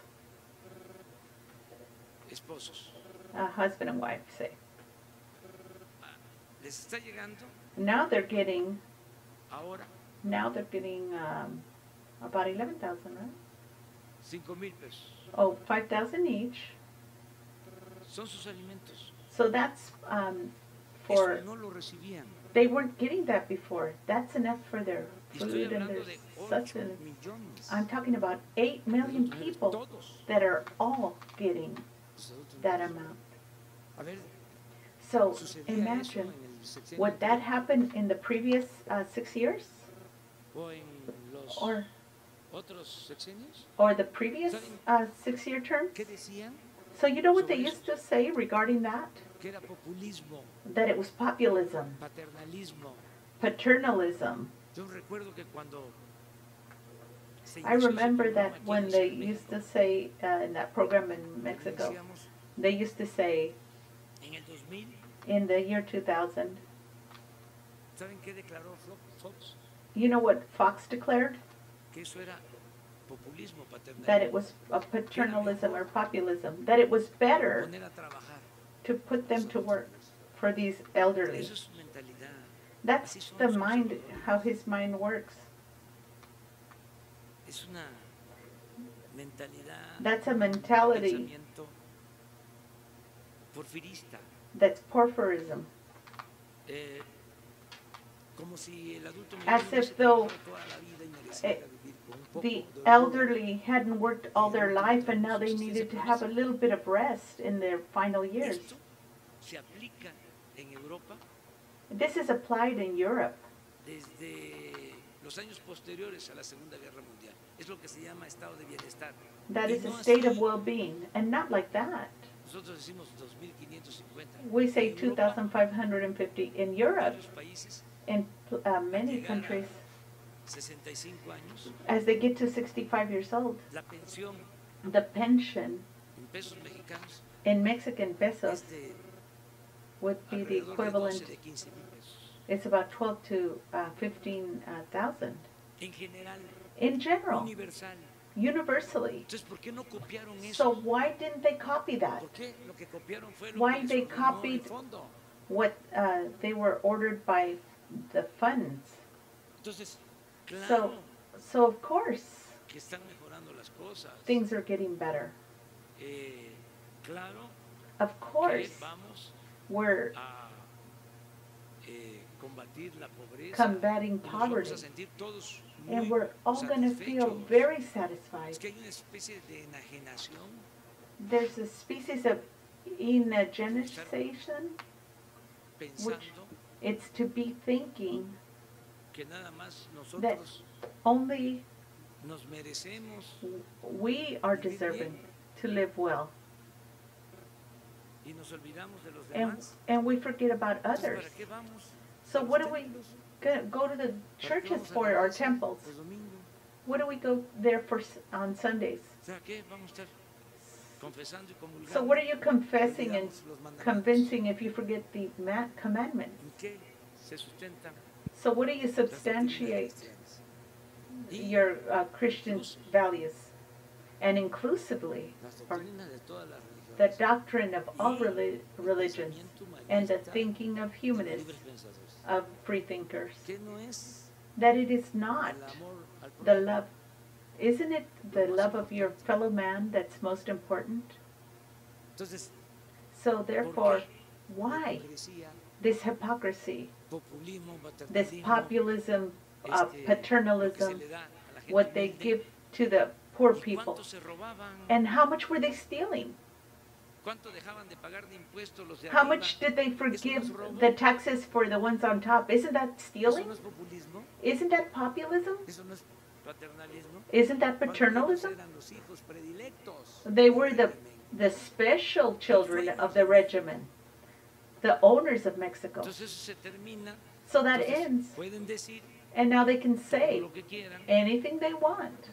esposos. a husband and wife, say. Les Now they're getting, now they're getting um, about 11,000, right? 5 mil pesos. Oh, 5,000 each. Son sus alimentos. So that's um, for, no lo recibían. they weren't getting that before. That's enough for their food and their de 8 sustenance. I'm talking about 8 million people that are all getting that amount. A ver, So imagine, en el sexenio would that happen in the previous uh, six years? Or? Or the previous uh, six-year term? So you know what they used to say regarding that? Que era populismo, That it was populism, paternalism. Yo recuerdo que cuando se I remember that when they used to say uh, in that program in Mexico, they used to say en el 2000, in the year 2000, ¿saben qué declaró Flo- Fox? you know what Fox declared? That it was a paternalism or populism, that it was better Poner a trabajar. to put them to work for these elderly. Eso es su mentalidad. That's the mind, how his mind works. Es una mentalidad, That's a mentality that's Porfirism. Eh, como si el adulto As if though, toda la vida y mereciera vivir con un poco The elderly hadn't worked all their life and now they needed to have a little bit of rest in their final years. Esto se aplica en Europa This is applied in Europe desde los años posteriores a la Segunda Guerra Mundial. Es lo que se llama estado de bienestar. That is a state of well-being, and not like that. Nosotros decimos 2550. We say 2,550 in Europe, in uh, many countries, 65 años, as they get to 65 years old, the pension en pesos mexicanos in Mexican pesos would be the equivalent, de 15 mil pesos. it's about twelve to uh, fifteen uh, thousand. In general, universal. universally. Entonces, ¿por qué no copiaron So why didn't they copy that? Lo que fue lo Why they copied- What uh, they were ordered by the funds. So, so of course, things are getting better. Eh, claro Of course, we're combating poverty. And we're all going to feel very satisfied. There's a species of enagenization. which It's to be thinking que nada más nosotros only nos merecemos we are deserving to live well. y nos olvidamos de los And, demás. and we forget about others. So what do we go, go to the churches for, our temples? What do we go there for on Sundays? O sea, ¿qué? Vamos a estar confesando y comulgando. So what are you confessing and Olvidamos los mandamientos. convincing if you forget the ma- commandments? ¿En qué se sustenta So what do you substantiate your uh, Christian values? And inclusively, the doctrine of all reli- religions and the thinking of humanists, of free thinkers. ¿Qué no es That it is not the love, isn't it the love of your fellow man that's most important? So therefore, why this hypocrisy, this populism, uh, este, lo que se paternalism, le da a la gente what they give to the poor people? cuánto se robaban? And how much were they stealing? ¿Cuánto dejaban de pagar de impuestos los de How much did they ¿Eso forgive the taxes for the ones on top? Isn't that stealing? no es populismo? Isn't that populism? ¿Eso no es paternalismo? Isn't that paternalism? eran los hijos predilectos They were the, the special children of the regimen, the owners of Mexico. Entonces eso se termina. So that ends. And now they can say lo que quieran. anything they want.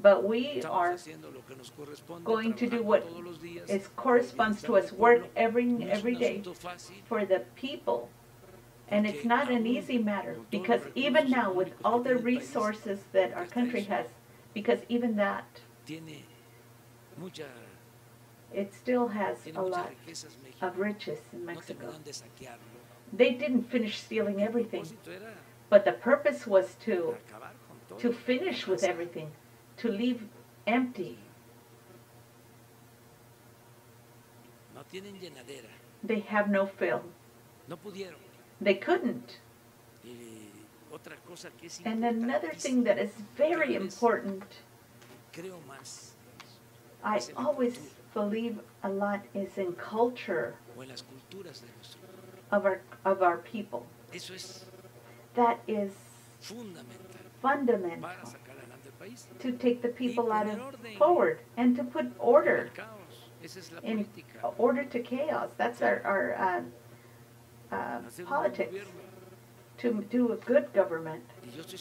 But we are haciendo lo que nos corresponde, going to do what todos los días is corresponds to us, work every, every day for the people. And it's not an easy matter because even now with all the tiene el país, resources that our country has, because even that, it still has a lot. Of riches in Mexico. terminaron de saquearlo. They didn't finish stealing everything, but the purpose was to, acabar con todo. to finish with everything, to leave empty. No tienen llenadera. They have no fill. They couldn't. Y otra cosa que es And another thing that is very important, I es en la always believe a lot is in culture o en las culturas de nuestro of our of our people. Es That is fundamental fundamental para sacar adelante el país. to take the people out of forward and to put order El caos. Esa es la in order to chaos. That's our our uh, uh, Hacer un buen politics to do a good government. Y yo estoy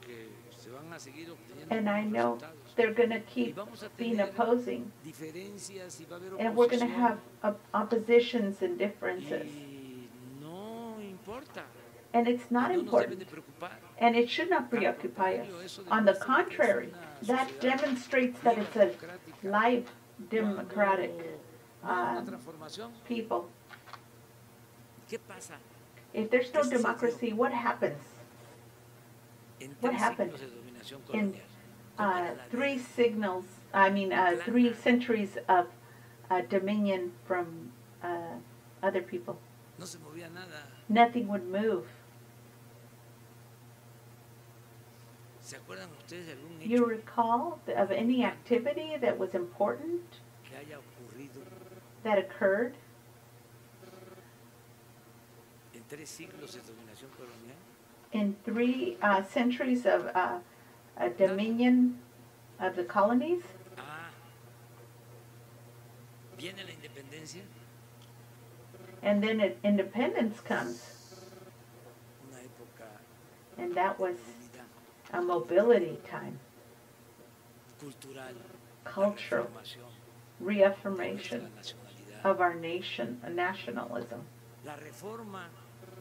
que se van a And I know. They're going to keep being opposing, and we're going to have op- oppositions and differences, and it's not important. And it should not preoccupy us. On the contrary, that demonstrates that it's a live, democratic transformación, people. If there's no democracy, what happens? What dominación in colonial. ¿Cómo uh, three signals, I mean, uh, three centuries of uh, dominion from uh, other people? No se movía nada. Nothing would move. ¿Se acuerdan ustedes de algún You recall of any activity that was important que haya ocurrido that occurred en tres siglos de dominación colonial? in three uh, centuries of uh, dominion of the colonies? Ah, viene la independencia, And then it, independence comes, and that was a mobility time, cultural, reaffirmation of our nation, nationalism. La reforma,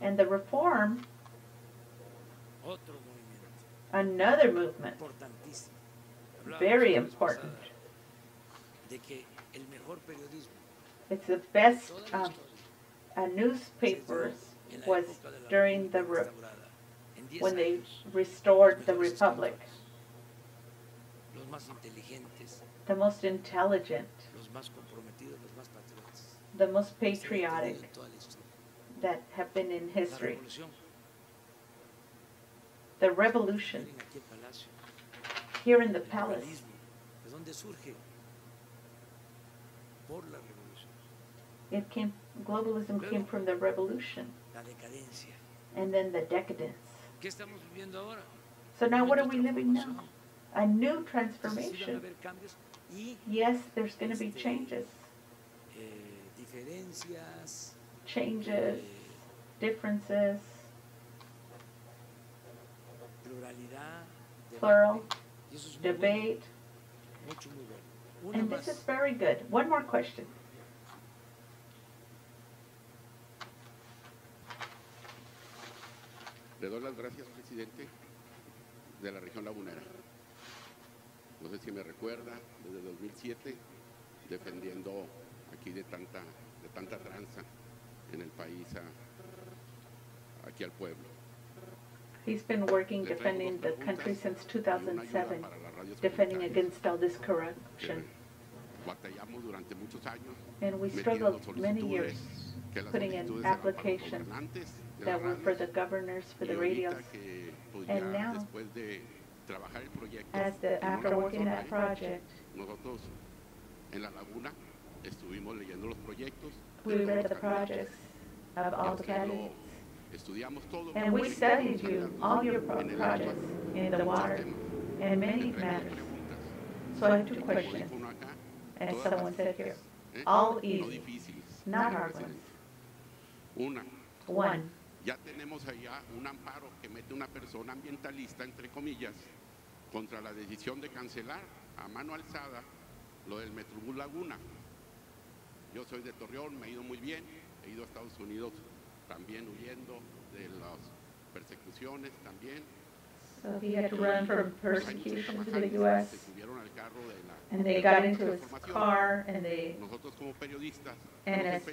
And the reform, another movement, very important. It's the best uh, newspapers was during the República re- restaurada. En 10 when they restored the republic. The most intelligent, the most patriotic that have been in history. The revolution here in the palace, it came, globalism came from the revolution and then the decadence. So now what are we living now? A new transformation. Yes, there's going to be changes, changes, differences, plural, debate, and this is very good. One more question. Le doy las gracias, presidente, de la región lagunera. No sé si me recuerda, desde 2007, defendiendo aquí de tanta, de tanta tranza en el país a- aquí al pueblo. He's been working defending the country since y una ayuda 2007, para las radios defending against all this corruption. And we struggled many years putting in applications that were for the governors, for the radios. And now, As the, after working that project, we read the projects of all the candidates. Estudiamos todo. And we studied you, all your projects, in the water, and many matters. So I have two questions, as someone said here. ¿eh? All easy, not hard ones. One, ya tenemos allá un amparo que mete una persona ambientalista, entre comillas, contra la decisión de cancelar a mano alzada lo del Metrobús Laguna. Yo soy de Torreón, me he ido muy bien, he ido a Estados Unidos también huyendo de las persecuciones también. so he had to run from persecution to the US, subieron al carro de la and they got into his car, and they, and as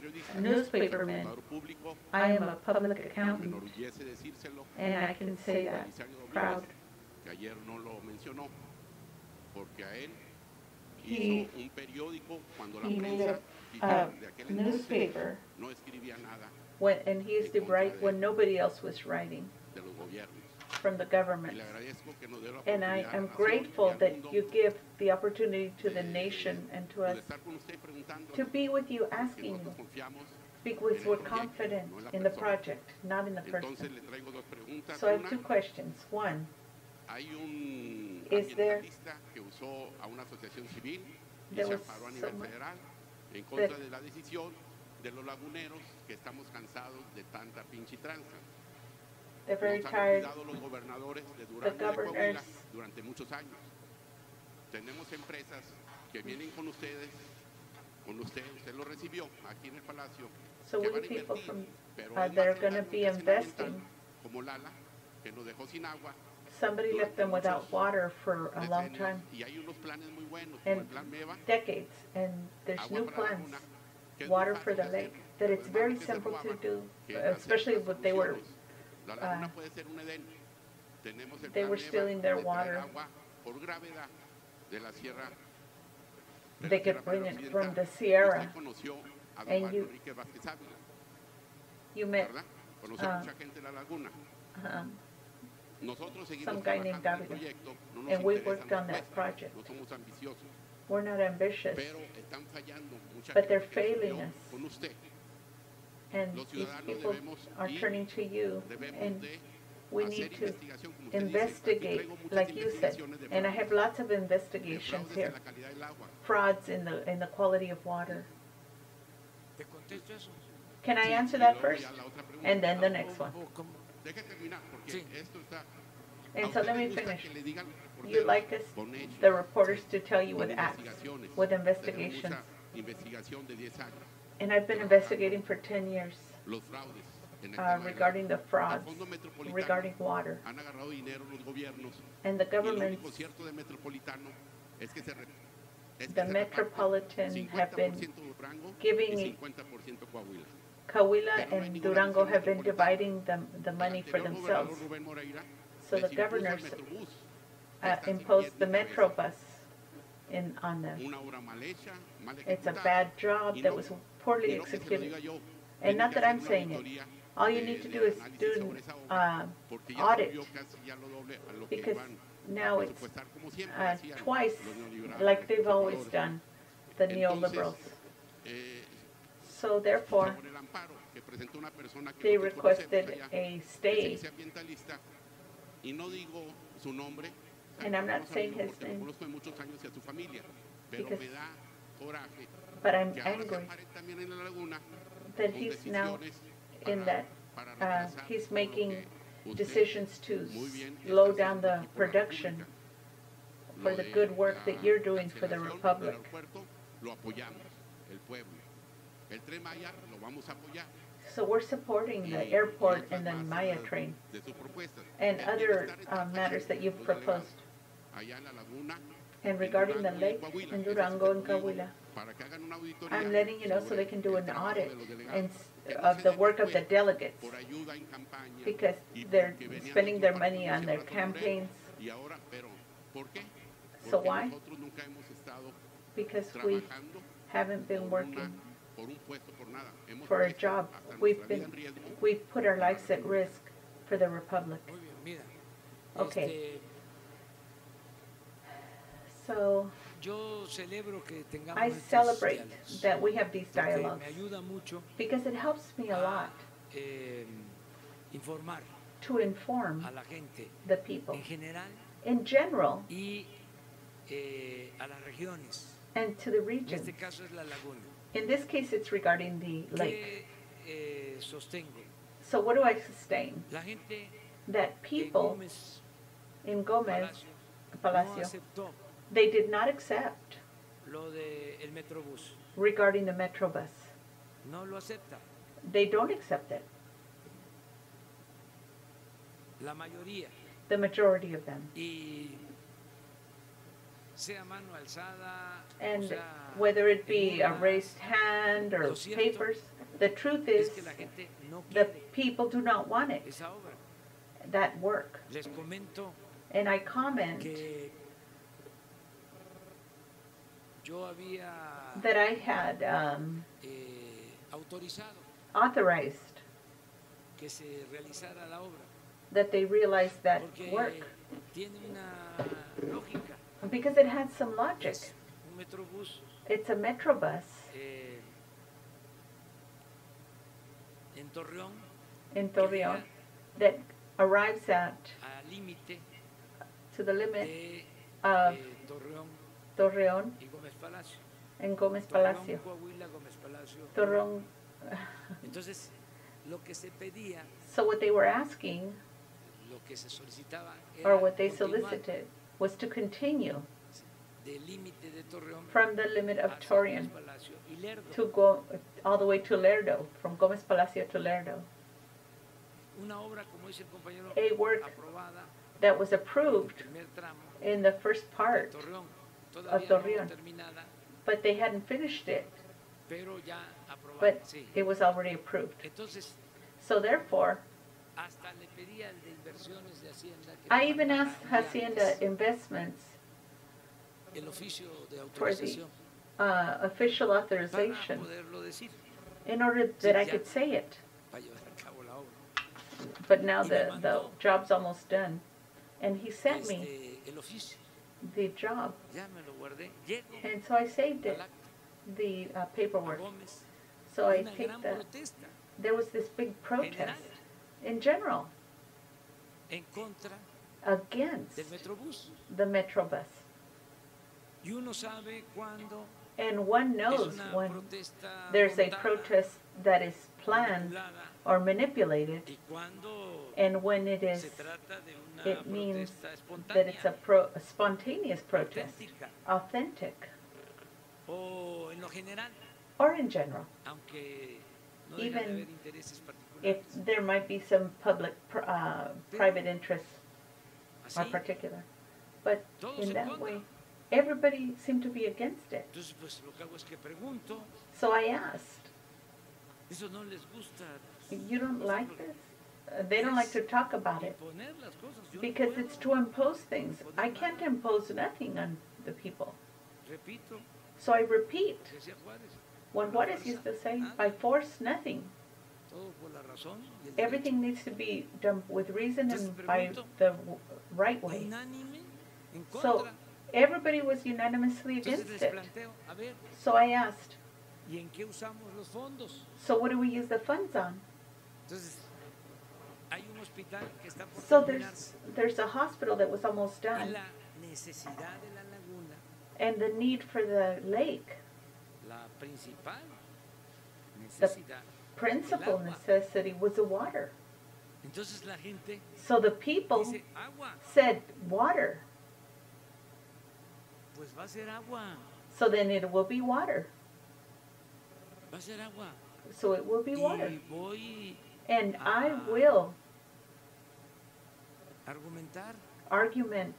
contador público, I am a public accountant, and I can say that proud. que ayer no lo mencionó, porque a él He- hizo un periódico cuando la he made a entonces newspaper, no escribía nada when, and he used to write when nobody else was writing from the government. And I am grateful that you give the opportunity to the nation and to us to be with you, asking you, because we're confident in the project, not in the person. So I have two questions. One, Is there- There was someone that- de los laguneros que estamos cansados de tanta pinche tranza. Nos han olvidado los gobernadores de Durango de Coahuila durante muchos años. Tenemos empresas que vienen con ustedes, con usted, usted lo recibió aquí en el Palacio, So que van a invertir, from, pero uh, they're gonna el be investing. como Lala, que nos dejó sin agua Somebody left them without water for a long time, y hay unos planes muy buenos, como el Plan MEVA, decades, and there's agua new plans, laguna, water for the lake, that it's very más que se simple to do, uh, especially when they were, soluciones. La laguna uh, puede ser un Edén. Tenemos el they were stealing their water. agua por gravedad de la sierra de They could bring it from the Sierra. Usted conoció a don And you- Enrique Vázquez Ávila, you met. Uh, a mucha gente de la laguna. um, some guy named trabajando en el Dávila. proyecto, no nos and we worked on that project. no somos ambiciosos, We're not ambitious, pero están fallando mucha But they're failing us. and Los these people are turning to you, and we need to investigación, como usted dice. Aquí investigate, like you said, and I have lots of investigations here, en la calidad del agua. frauds in the, in the quality of water. ¿Te contesto eso? Can I answer that first? ya la otra pregunta. And then the next one. ¿O cómo? Deje terminar, porque Sí. esto está... And so let me finish. que le digan los You reporteros like us, the reporters to tell you con with acts, with investigations. Mucha investigación de 10 años. And I've been investigating for ten years. los fraudes en uh, regarding the frauds regarding water. han agarrado dinero los gobiernos And the y el governments, único cierto de Metropolitano es que se re- es que the Metropolitan have been giving y 50% Coahuila. Coahuila and Durango have been dividing the, the money for themselves. gobernador Rubén Moreira So the les impuso al governors uh, imposed the Metrobus in, on them. una obra mal hecha, mal It's a bad job that was poorly y no que se lo executed. And not that I'm saying it. All you need to do is do obra, uh, audit, subió casi ya lo doble a lo que because now it's presupuestar, como siempre uh, twice like they've always done, the neoliberals. eh, So therefore, sobre el amparo que presentó una persona que they requested a stay. Dice ambientalista, y no digo su nombre, o sea, And I'm not saying his name. conozco de muchos años y a su familia, Because- me da coraje But I'm que ahora se angry ampare también en la laguna that he's now in that uh, he's making decisions to slow down the aquí por la production for the good work that you're doing for the republic. aeropuerto, lo apoyamos, el pueblo. El Tren Maya lo vamos a apoyar. So we're supporting the airport and the Maya train de sus propuestas. and other uh, matters that you've proposed. And regarding the Durango lake in Durango and el Coahuila, para que hagan una auditoría I'm letting you know so they can do an audit de los delegados, and, que s- no of the work of the delegates por ayuda en campaña because they're spending their money on their ahora con Morena. campaigns Y ahora, pero, ¿por qué? So why? nosotros nunca hemos estado because we haven't been working por un puesto, por nada. Hemos for a job. We've been, we've put our lives at risk for the republic. Muy bien, mira. Okay. So yo celebro que tengamos I celebrate that we have these dialogues me ayuda mucho because it helps me a lot eh, informar to inform a la gente the people in general eh, a las regiones. and to the regions. este caso es la laguna. In this case, it's regarding the lake. ¿Qué eh, sostengo? So what do I sustain? La gente That people in Gomez Palacio, they did not accept lo del el Metrobús. regarding the Metrobus. No lo acepta. They don't accept it, La mayoría. the majority of them. Y sea mano alzada, o And sea, whether it be a raised hand or papers, the truth es is que la gente no the people do not want it, that work. And I comment que that I had um, eh, authorized que se realizara la obra. that they realized that work. tiene una lógica. because it had some logic. Es un metrobús. It's a Metrobus. Eh, in Torreon that arrives at to the limit of eh, Torreón y Gómez Palacio. and Gómez Torreón, Palacio. Coahuila, Gómez Palacio. Torreon. Entonces, lo que se pedía, So what they were asking, lo que se solicitaba or what they solicited, was to continue de Torreón from the limit of Torreon Gómez Palacio y Lerdo. to go all the way to Lerdo, from Gómez Palacio to Lerdo. Una obra, como dice el compañero, A work aprobada that was approved tramo in the first part, Torreón. but they hadn't finished it, but it was already approved. So therefore, hasta le pedía al de de que I even asked Hacienda Investments el de for the uh, official authorization in order that I could say it. para llevar a cabo la obra. But now the, the job's almost done. And he sent me Este, el oficio, the job. And so I saved it, the uh, paperwork. So I the, protesta there was this big protest in general against the Metrobus. And one knows when there's a protest that is planned or manipulated, and when it is, se trata de una it means that it's a, pro, a spontaneous protest, authentic, o en lo general, or in general. aunque no dejan de even if there might be some public, pr- uh, private interests or particular. But in that way, everybody seemed to be against it. entonces pues lo que hago es que pregunto, So I asked, eso no les gusta. you don't like this? They don't like to talk about it because it's to impose things. I can't impose nothing on the people. So I repeat what Juarez used to say, by force, nothing. Everything needs to be done with reason and by the right way. So everybody was unanimously against it. So I asked, so what do we use the funds on? Entonces, hay un hospital que está por So there's, there's a hospital that was almost done la necesidad de la laguna, and the need for the lake, the principal necessity was the water. Entonces la gente So the people said water, pues va a ser agua, so then it will be water. va a ser agua. So it will be water. And I Ah. will argumentar, argument,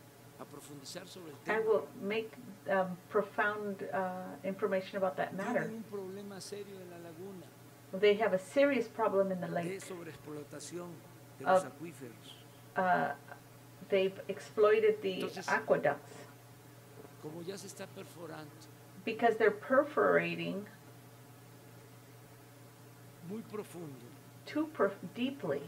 sobre el I will make um, profound uh, information about that matter. Un serio en la They have a serious problem in the lake. Of-. Uh, they've exploited the Entonces- aqueducts Como ya se está because they're perforating muy profundo, too per- deeply.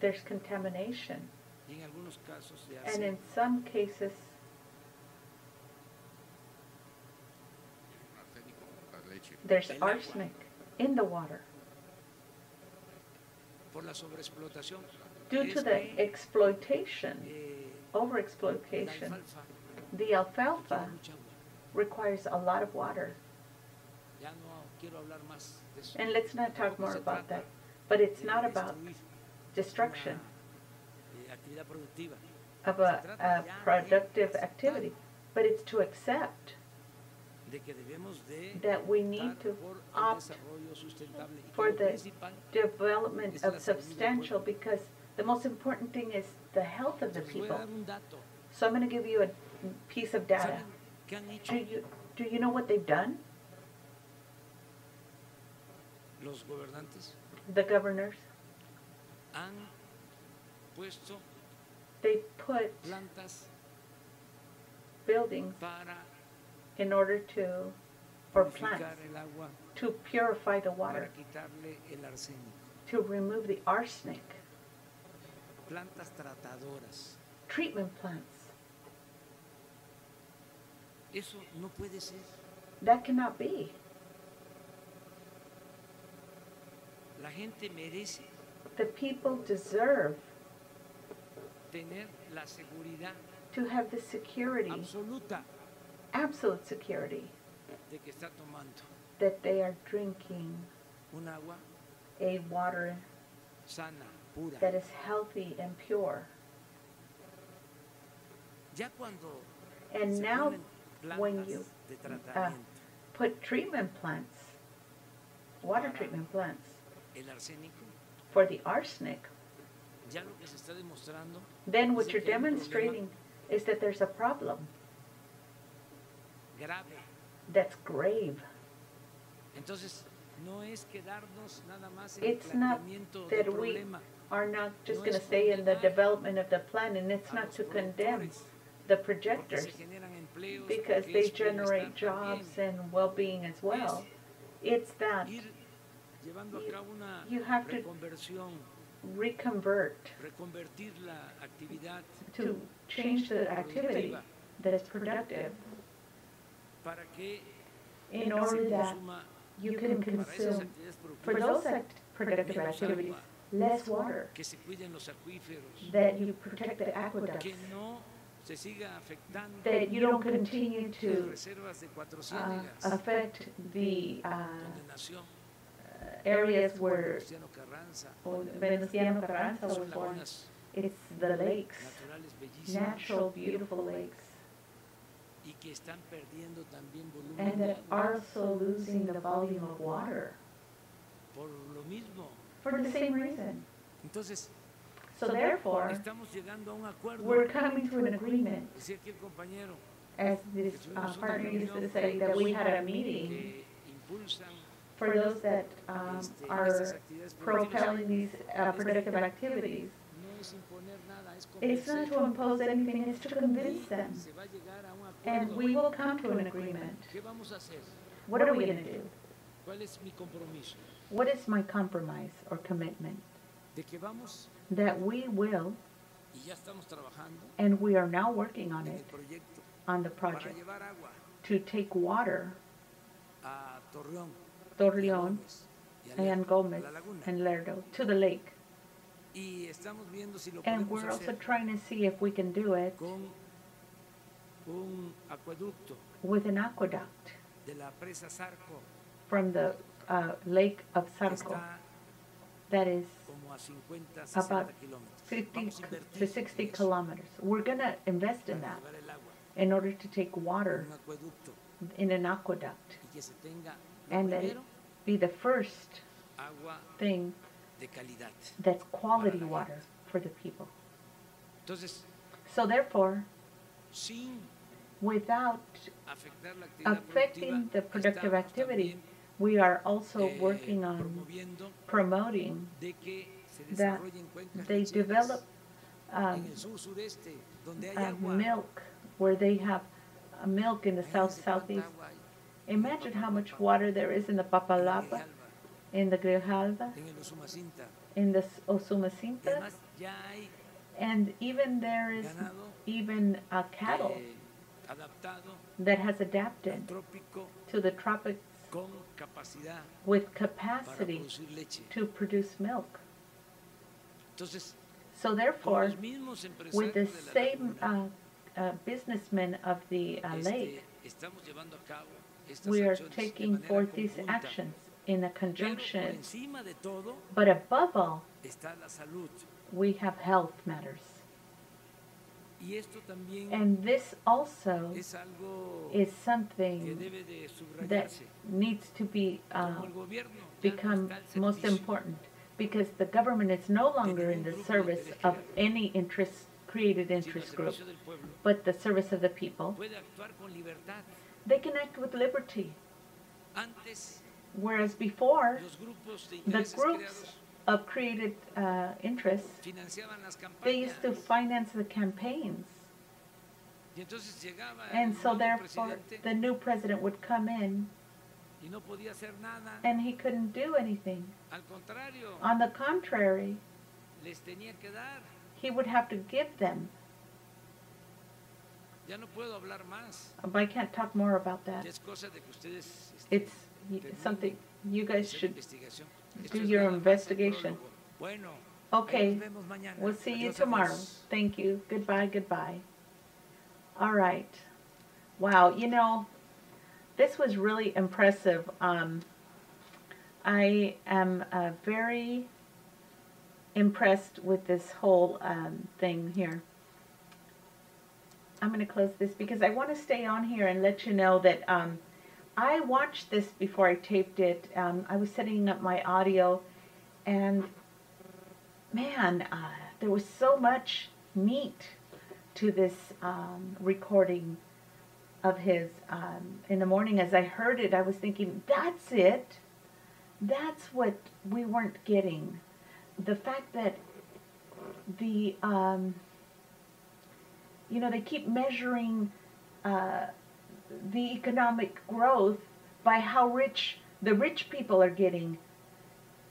There's contamination. y en algunos casos se And in some cases, Arsénico, la leche. there's arsenic in the water por la sobreexplotación. due to the exploitation, eh, overexploitation. The alfalfa. Requires a lot of water. Ya no quiero hablar más de eso. And let's not talk more about that. But it's not about destruction eh, of a, a productive activity, but it's to accept de que debemos de that we need to opt desarrollo sustentable y que for the development of substantial because the most important thing is the health of the Les voy a people. dar un dato. So I'm going to give you a piece of data. ¿Saben qué han hecho Do you, do you know what they've done? los gobernantes? The governors, they put plantas buildings in order to, or plants, to purify the water, quitarle el arsénico. to remove the arsenic, Plantas tratadoras. treatment plants. Eso no puede ser. That cannot be. La gente merece The people deserve tener la seguridad to have the security, absoluta absolute security, de que está tomando that they are drinking un agua a water sana, pura. that is healthy and pure. Ya cuando And now, when you uh, put treatment plants, water treatment plants, for the arsenic, ya lo que se está demostrando then what you're que hay un problema demonstrating is that there's a problem. Grave. that's grave. Entonces, no es quedarnos nada más en It's not that we are not just going to stay in the development of the plan, and it's not to condemn the projectors se generan empleos, because they generate jobs and well-being as well. It's that Ir llevando a you- you have to reconvert to change the activity that is productive. in order that you can consume for those act- productive activities less water, que se cuiden los acuíferos, that you protect the aqueducts, que no se siga afectando. That you don't continue to reservas de cuatro uh, affect the uh, areas where Venustiano Carranza. was born. It's the lakes, natural, beautiful lakes. Y que están perdiendo también volumen and that are also losing the volume of water. Por lo mismo. for the same reason. So therefore, estamos llegando a un acuerdo. we're coming to an agreement, Decía aquí el compañero as this uh, partner used to say, that we had a meeting for those that um, are propelling these uh, productive activities. no es imponer nada, es It's not to impose anything, it's to convince them. se va a llegar a un And we will come to an agreement. ¿Qué vamos a hacer? What are we going to do? ¿Cuál es mi compromiso? What is my compromise or commitment? De que vamos That we will, y ya estamos trabajando and we are now working on it, on the project, to take water, Torreón, Torreón Gómez y a and Gomez a la laguna. and Lerdo, to the lake. Y estamos viendo si lo And we're also trying to see if we can do it con un acueducto with an aqueduct de la presa Zarco from the uh, lake of Zarco. That is como a 50, 60 about 50 to 60 kilometers. We're going to invest in that llevar el agua in order to take water in an aqueduct. Y que se tenga lo and it be the first thing that's quality water for the people. So therefore, without afectar la actividad affecting the productive activity, we are also eh, working on promoting de que se that they develop um, uh, milk where they have uh, milk in the south southeast. Imagine how much water there is in the Papaloapan, in the Usumacinta. in the Usumacinta, and even there is even a cattle that has adapted to the tropics with capacity to produce milk. So therefore, with the empresarios de la same uh, uh, businessmen of the uh, lake, estamos llevando a cabo estas we are taking forth these actions in a conjunction. encima de todo But above all, está la salud. we have health matters. Y esto también And this also is something that needs to be uh, Como el gobierno ya no become most important because the government is no longer in the service of any interest created interest group, but the service of the people. They can act with liberty, whereas before the groups of created uh, interests they used to finance the campaigns, and so therefore the new president would come in and he couldn't do anything. On the contrary, les tenía que dar. he would have to give them. Ya no puedo hablar más. But I can't talk more about that. Ya es cosa de que ustedes este, It's something you guys should do your nada más el investigation. prólogo. Bueno, ahí Okay, nos vemos mañana. we'll see you tomorrow. Thank you. Goodbye, goodbye. All right. Wow, you know, this was really impressive. Um, I am uh, very impressed with this whole um, thing here. I'm going to close this because I want to stay on here and let you know that um, I watched this before I taped it. Um, I was setting up my audio, and man, uh, there was so much meat to this um, recording of his. Um, in the morning, as I heard it, I was thinking, that's it. That's what we weren't getting. The fact that the, um, you know, they keep measuring uh, the economic growth by how rich the rich people are getting.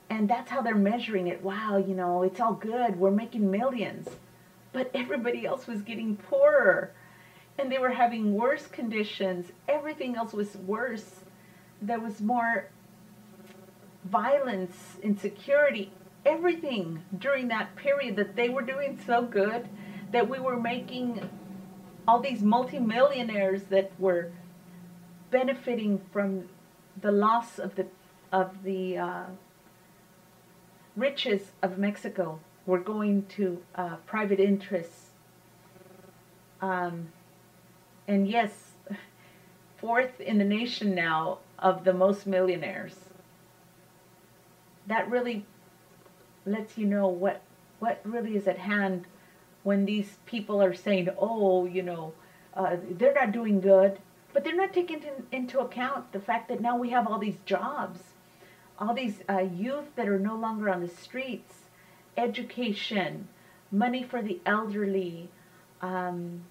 And that's how they're measuring it. Wow, you know, it's all good. We're making millions. But everybody else was getting poorer. And they were having worse conditions. Everything else was worse. There was more violence, insecurity, everything during that period that they were doing so good that we were making all these multimillionaires that were benefiting from the loss of the of the uh, riches of Mexico were going to uh, private interests. Um, and yes, fourth in the nation now of the most millionaires. That really lets you know what what really is at hand when these people are saying, "Oh, you know, uh, they're not doing good," but they're not taking into account the fact that now we have all these jobs, all these uh, youth that are no longer on the streets, education, money for the elderly. Um,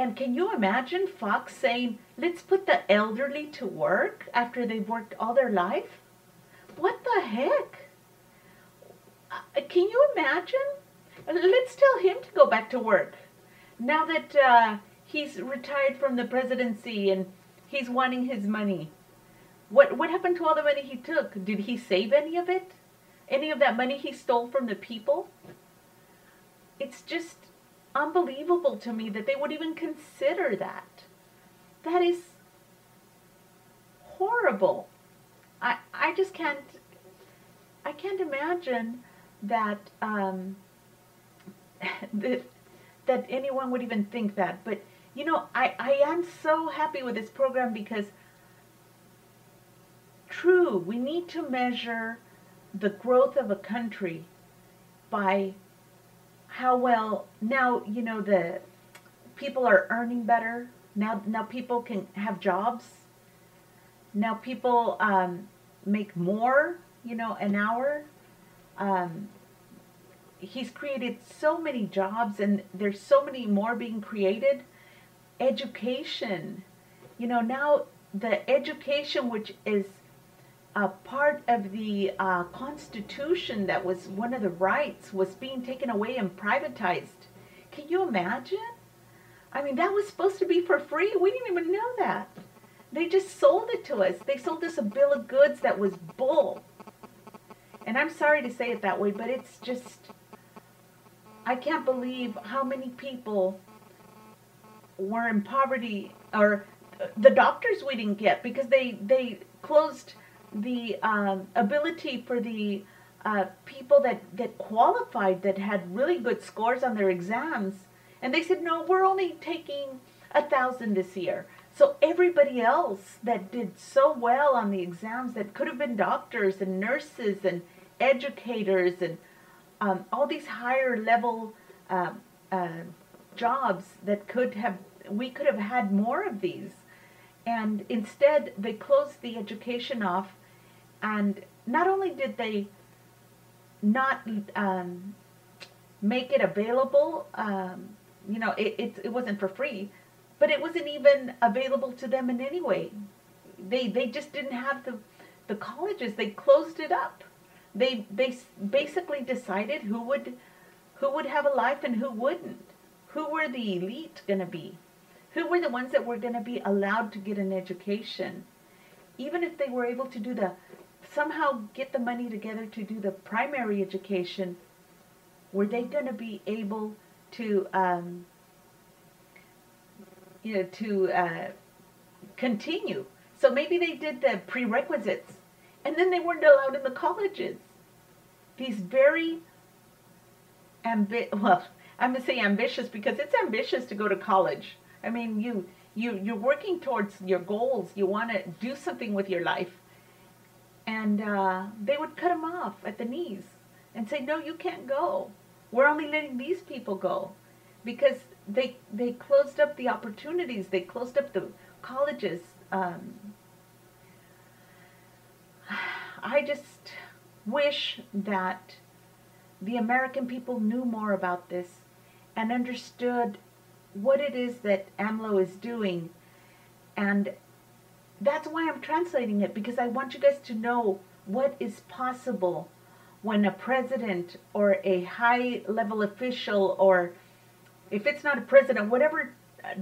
and can you imagine Fox saying, let's put the elderly to work after they've worked all their life? What the heck? Uh, can you imagine? Let's tell him to go back to work. Now that uh, he's retired from the presidency and he's wanting his money. What, what happened to all the money he took? Did he save any of it? Any of that money he stole from the people? It's just unbelievable to me that they would even consider that. That is horrible. I, I just can't, I can't imagine that, um, that, that anyone would even think that. But, you know, I, I am so happy with this program because true, we need to measure the growth of a country by how well now you know the people are earning better. Now now people can have jobs. Now people um, make more you know an hour. Um, he's created so many jobs and there's so many more being created. Education. You know now the education which is a part of the uh, Constitution that was one of the rights was being taken away and privatized. Can you imagine? I mean, that was supposed to be for free. We didn't even know that. They just sold it to us. They sold us a bill of goods that was bull. And I'm sorry to say it that way, but it's just, I can't believe how many people were in poverty or the doctors we didn't get because they, they closed the um, ability for the uh, people that, that qualified, that had really good scores on their exams, and they said, no, we're only taking a thousand this year. So everybody else that did so well on the exams that could have been doctors and nurses and educators and um, all these higher level uh, uh, jobs that could have, we could have had more of these. And instead, they closed the education off and not only did they not um, make it available, um, you know, it, it, it wasn't for free, but it wasn't even available to them in any way. They, they just didn't have the, the colleges. They closed it up. They, they basically decided who would, who would have a life and who wouldn't. Who were the elite going to be? Who were the ones that were going to be allowed to get an education? Even if they were able to do the somehow get the money together to do the primary education, were they going to be able to, um, you know, to uh, continue? So maybe they did the prerequisites, and then they weren't allowed in the colleges. These very ambi- well, I'm to say ambitious because it's ambitious to go to college. I mean, you you you're working towards your goals. You want to do something with your life and uh, they would cut him off at the knees and say, "No, you can't go. We're only letting these people go," because they they closed up the opportunities. They closed up the colleges. Um, I just wish that the American people knew more about this and understood what it is that AMLO is doing and that's why I'm translating it because I want you guys to know what is possible when a president or a high level official or if it's not a president, whatever uh,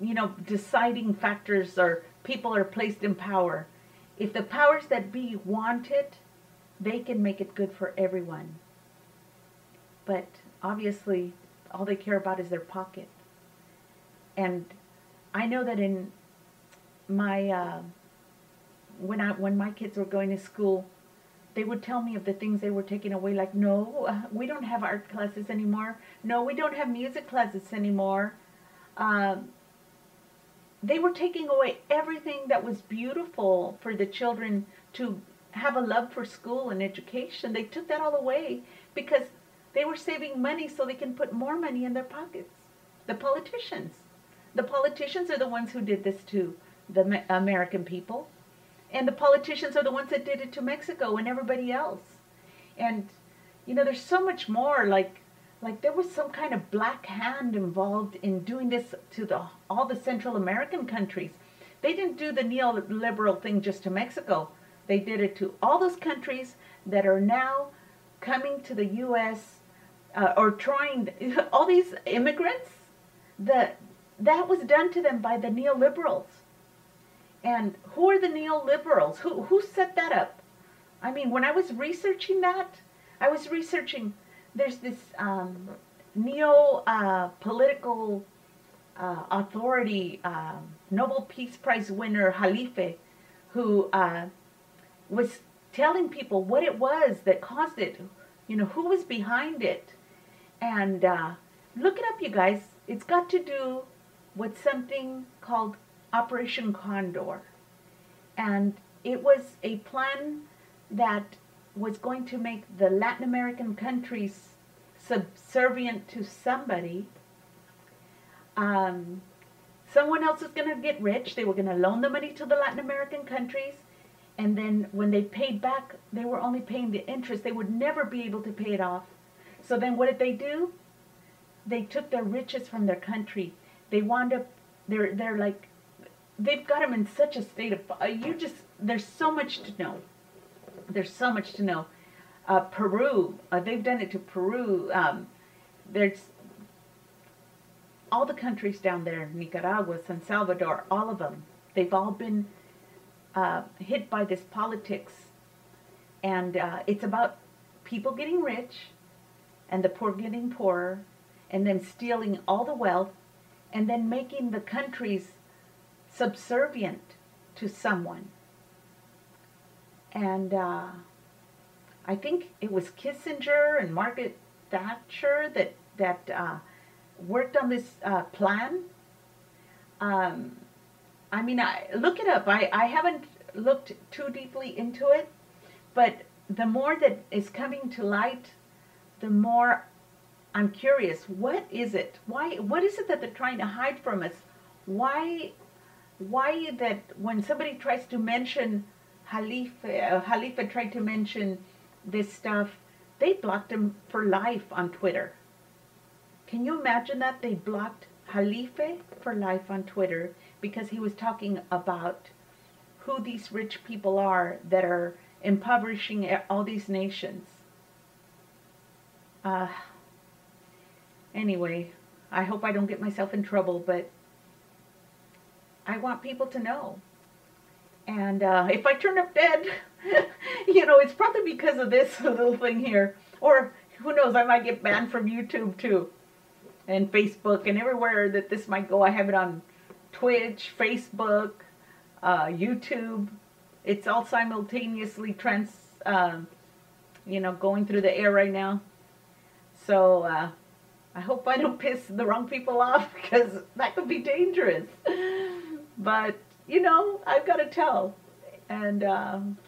you know deciding factors or people are placed in power, if the powers that be want it, they can make it good for everyone. But obviously, all they care about is their pocket. And I know that in my uh, when I when my kids were going to school, they would tell me of the things they were taking away. Like, no, we don't have art classes anymore. No, we don't have music classes anymore. Um, they were taking away everything that was beautiful for the children to have a love for school and education. They took that all away because they were saving money so they can put more money in their pockets. The politicians. The politicians are the ones who did this to the American people. And the politicians are the ones that did it to Mexico and everybody else. And you know, there's so much more like like there was some kind of black hand involved in doing this to the all the Central American countries. They didn't do the neoliberal thing just to Mexico. They did it to all those countries that are now coming to the U.S. Uh, or trying all these immigrants. That that was done to them by the neoliberals. And who are the neoliberals? Who who set that up? I mean, when I was researching that, I was researching. There's this um, neo uh, political uh, authority, uh, Nobel Peace Prize winner Jalife, who uh, was telling people what it was that caused it, you know, who was behind it. And uh, look it up, you guys. It's got to do with something called Operation Condor. And it was a plan that was going to make the Latin American countries subservient to somebody. Um, someone else was going to get rich. They were going to loan the money to the Latin American countries. And then when they paid back, they were only paying the interest. They would never be able to pay it off. So then what did they do? They took their riches from their country. They wound up, they're, they're like, they've got them in such a state of, uh, you just, there's so much to know. There's so much to know. Uh, Peru, uh, they've done it to Peru. Um, there's all the countries down there, Nicaragua, San Salvador, all of them. They've all been uh, hit by this politics, and uh, it's about people getting rich, and the poor getting poorer, and then stealing all the wealth, and then making the countries subservient to someone. And uh, I think it was Kissinger and Margaret Thatcher that that uh, worked on this uh, plan. Um, I mean, I look it up. I, I haven't looked too deeply into it, but the more that is coming to light, the more I'm curious. What is it? Why? What is it that they're trying to hide from us? Why? Why that when somebody tries to mention Jalife, uh, Jalife tried to mention this stuff, they blocked him for life on Twitter. Can you imagine that? They blocked Jalife for life on Twitter because he was talking about who these rich people are that are impoverishing all these nations. Uh, anyway, I hope I don't get myself in trouble, but I want people to know. And uh, if I turn up dead, you know, it's probably because of this little thing here. Or who knows, I might get banned from YouTube too. And Facebook and everywhere that this might go. I have it on Twitch, Facebook, uh, YouTube. It's all simultaneously trans, uh, you know, going through the air right now. So uh, I hope I don't piss the wrong people off because that could be dangerous. But you know, I've got to tell, and um,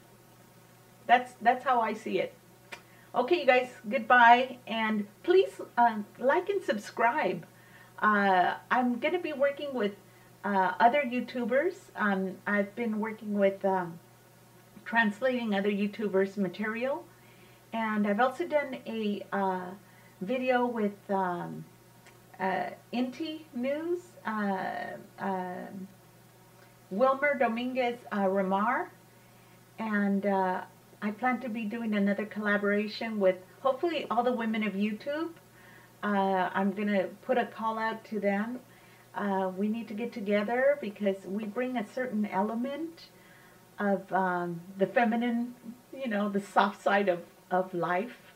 that's that's how I see it. Okay, you guys, goodbye, and please uh, like and subscribe. Uh, I'm going to be working with uh, other YouTubers. Um, I've been working with um, translating other YouTubers' material, and I've also done a uh, video with um, uh, Inti News. Wilmer Dominguez uh, Ramar, and uh, I plan to be doing another collaboration with hopefully all the women of YouTube. Uh, I'm going to put a call out to them. Uh, we need to get together because we bring a certain element of um, the feminine, you know, the soft side of, of life.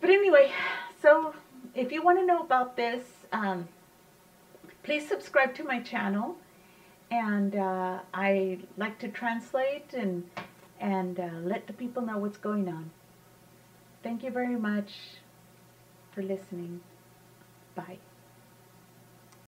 But anyway, so if you want to know about this, um, please subscribe to my channel and uh, I like to translate and and uh, let the people know what's going on. Thank you very much for listening. Bye.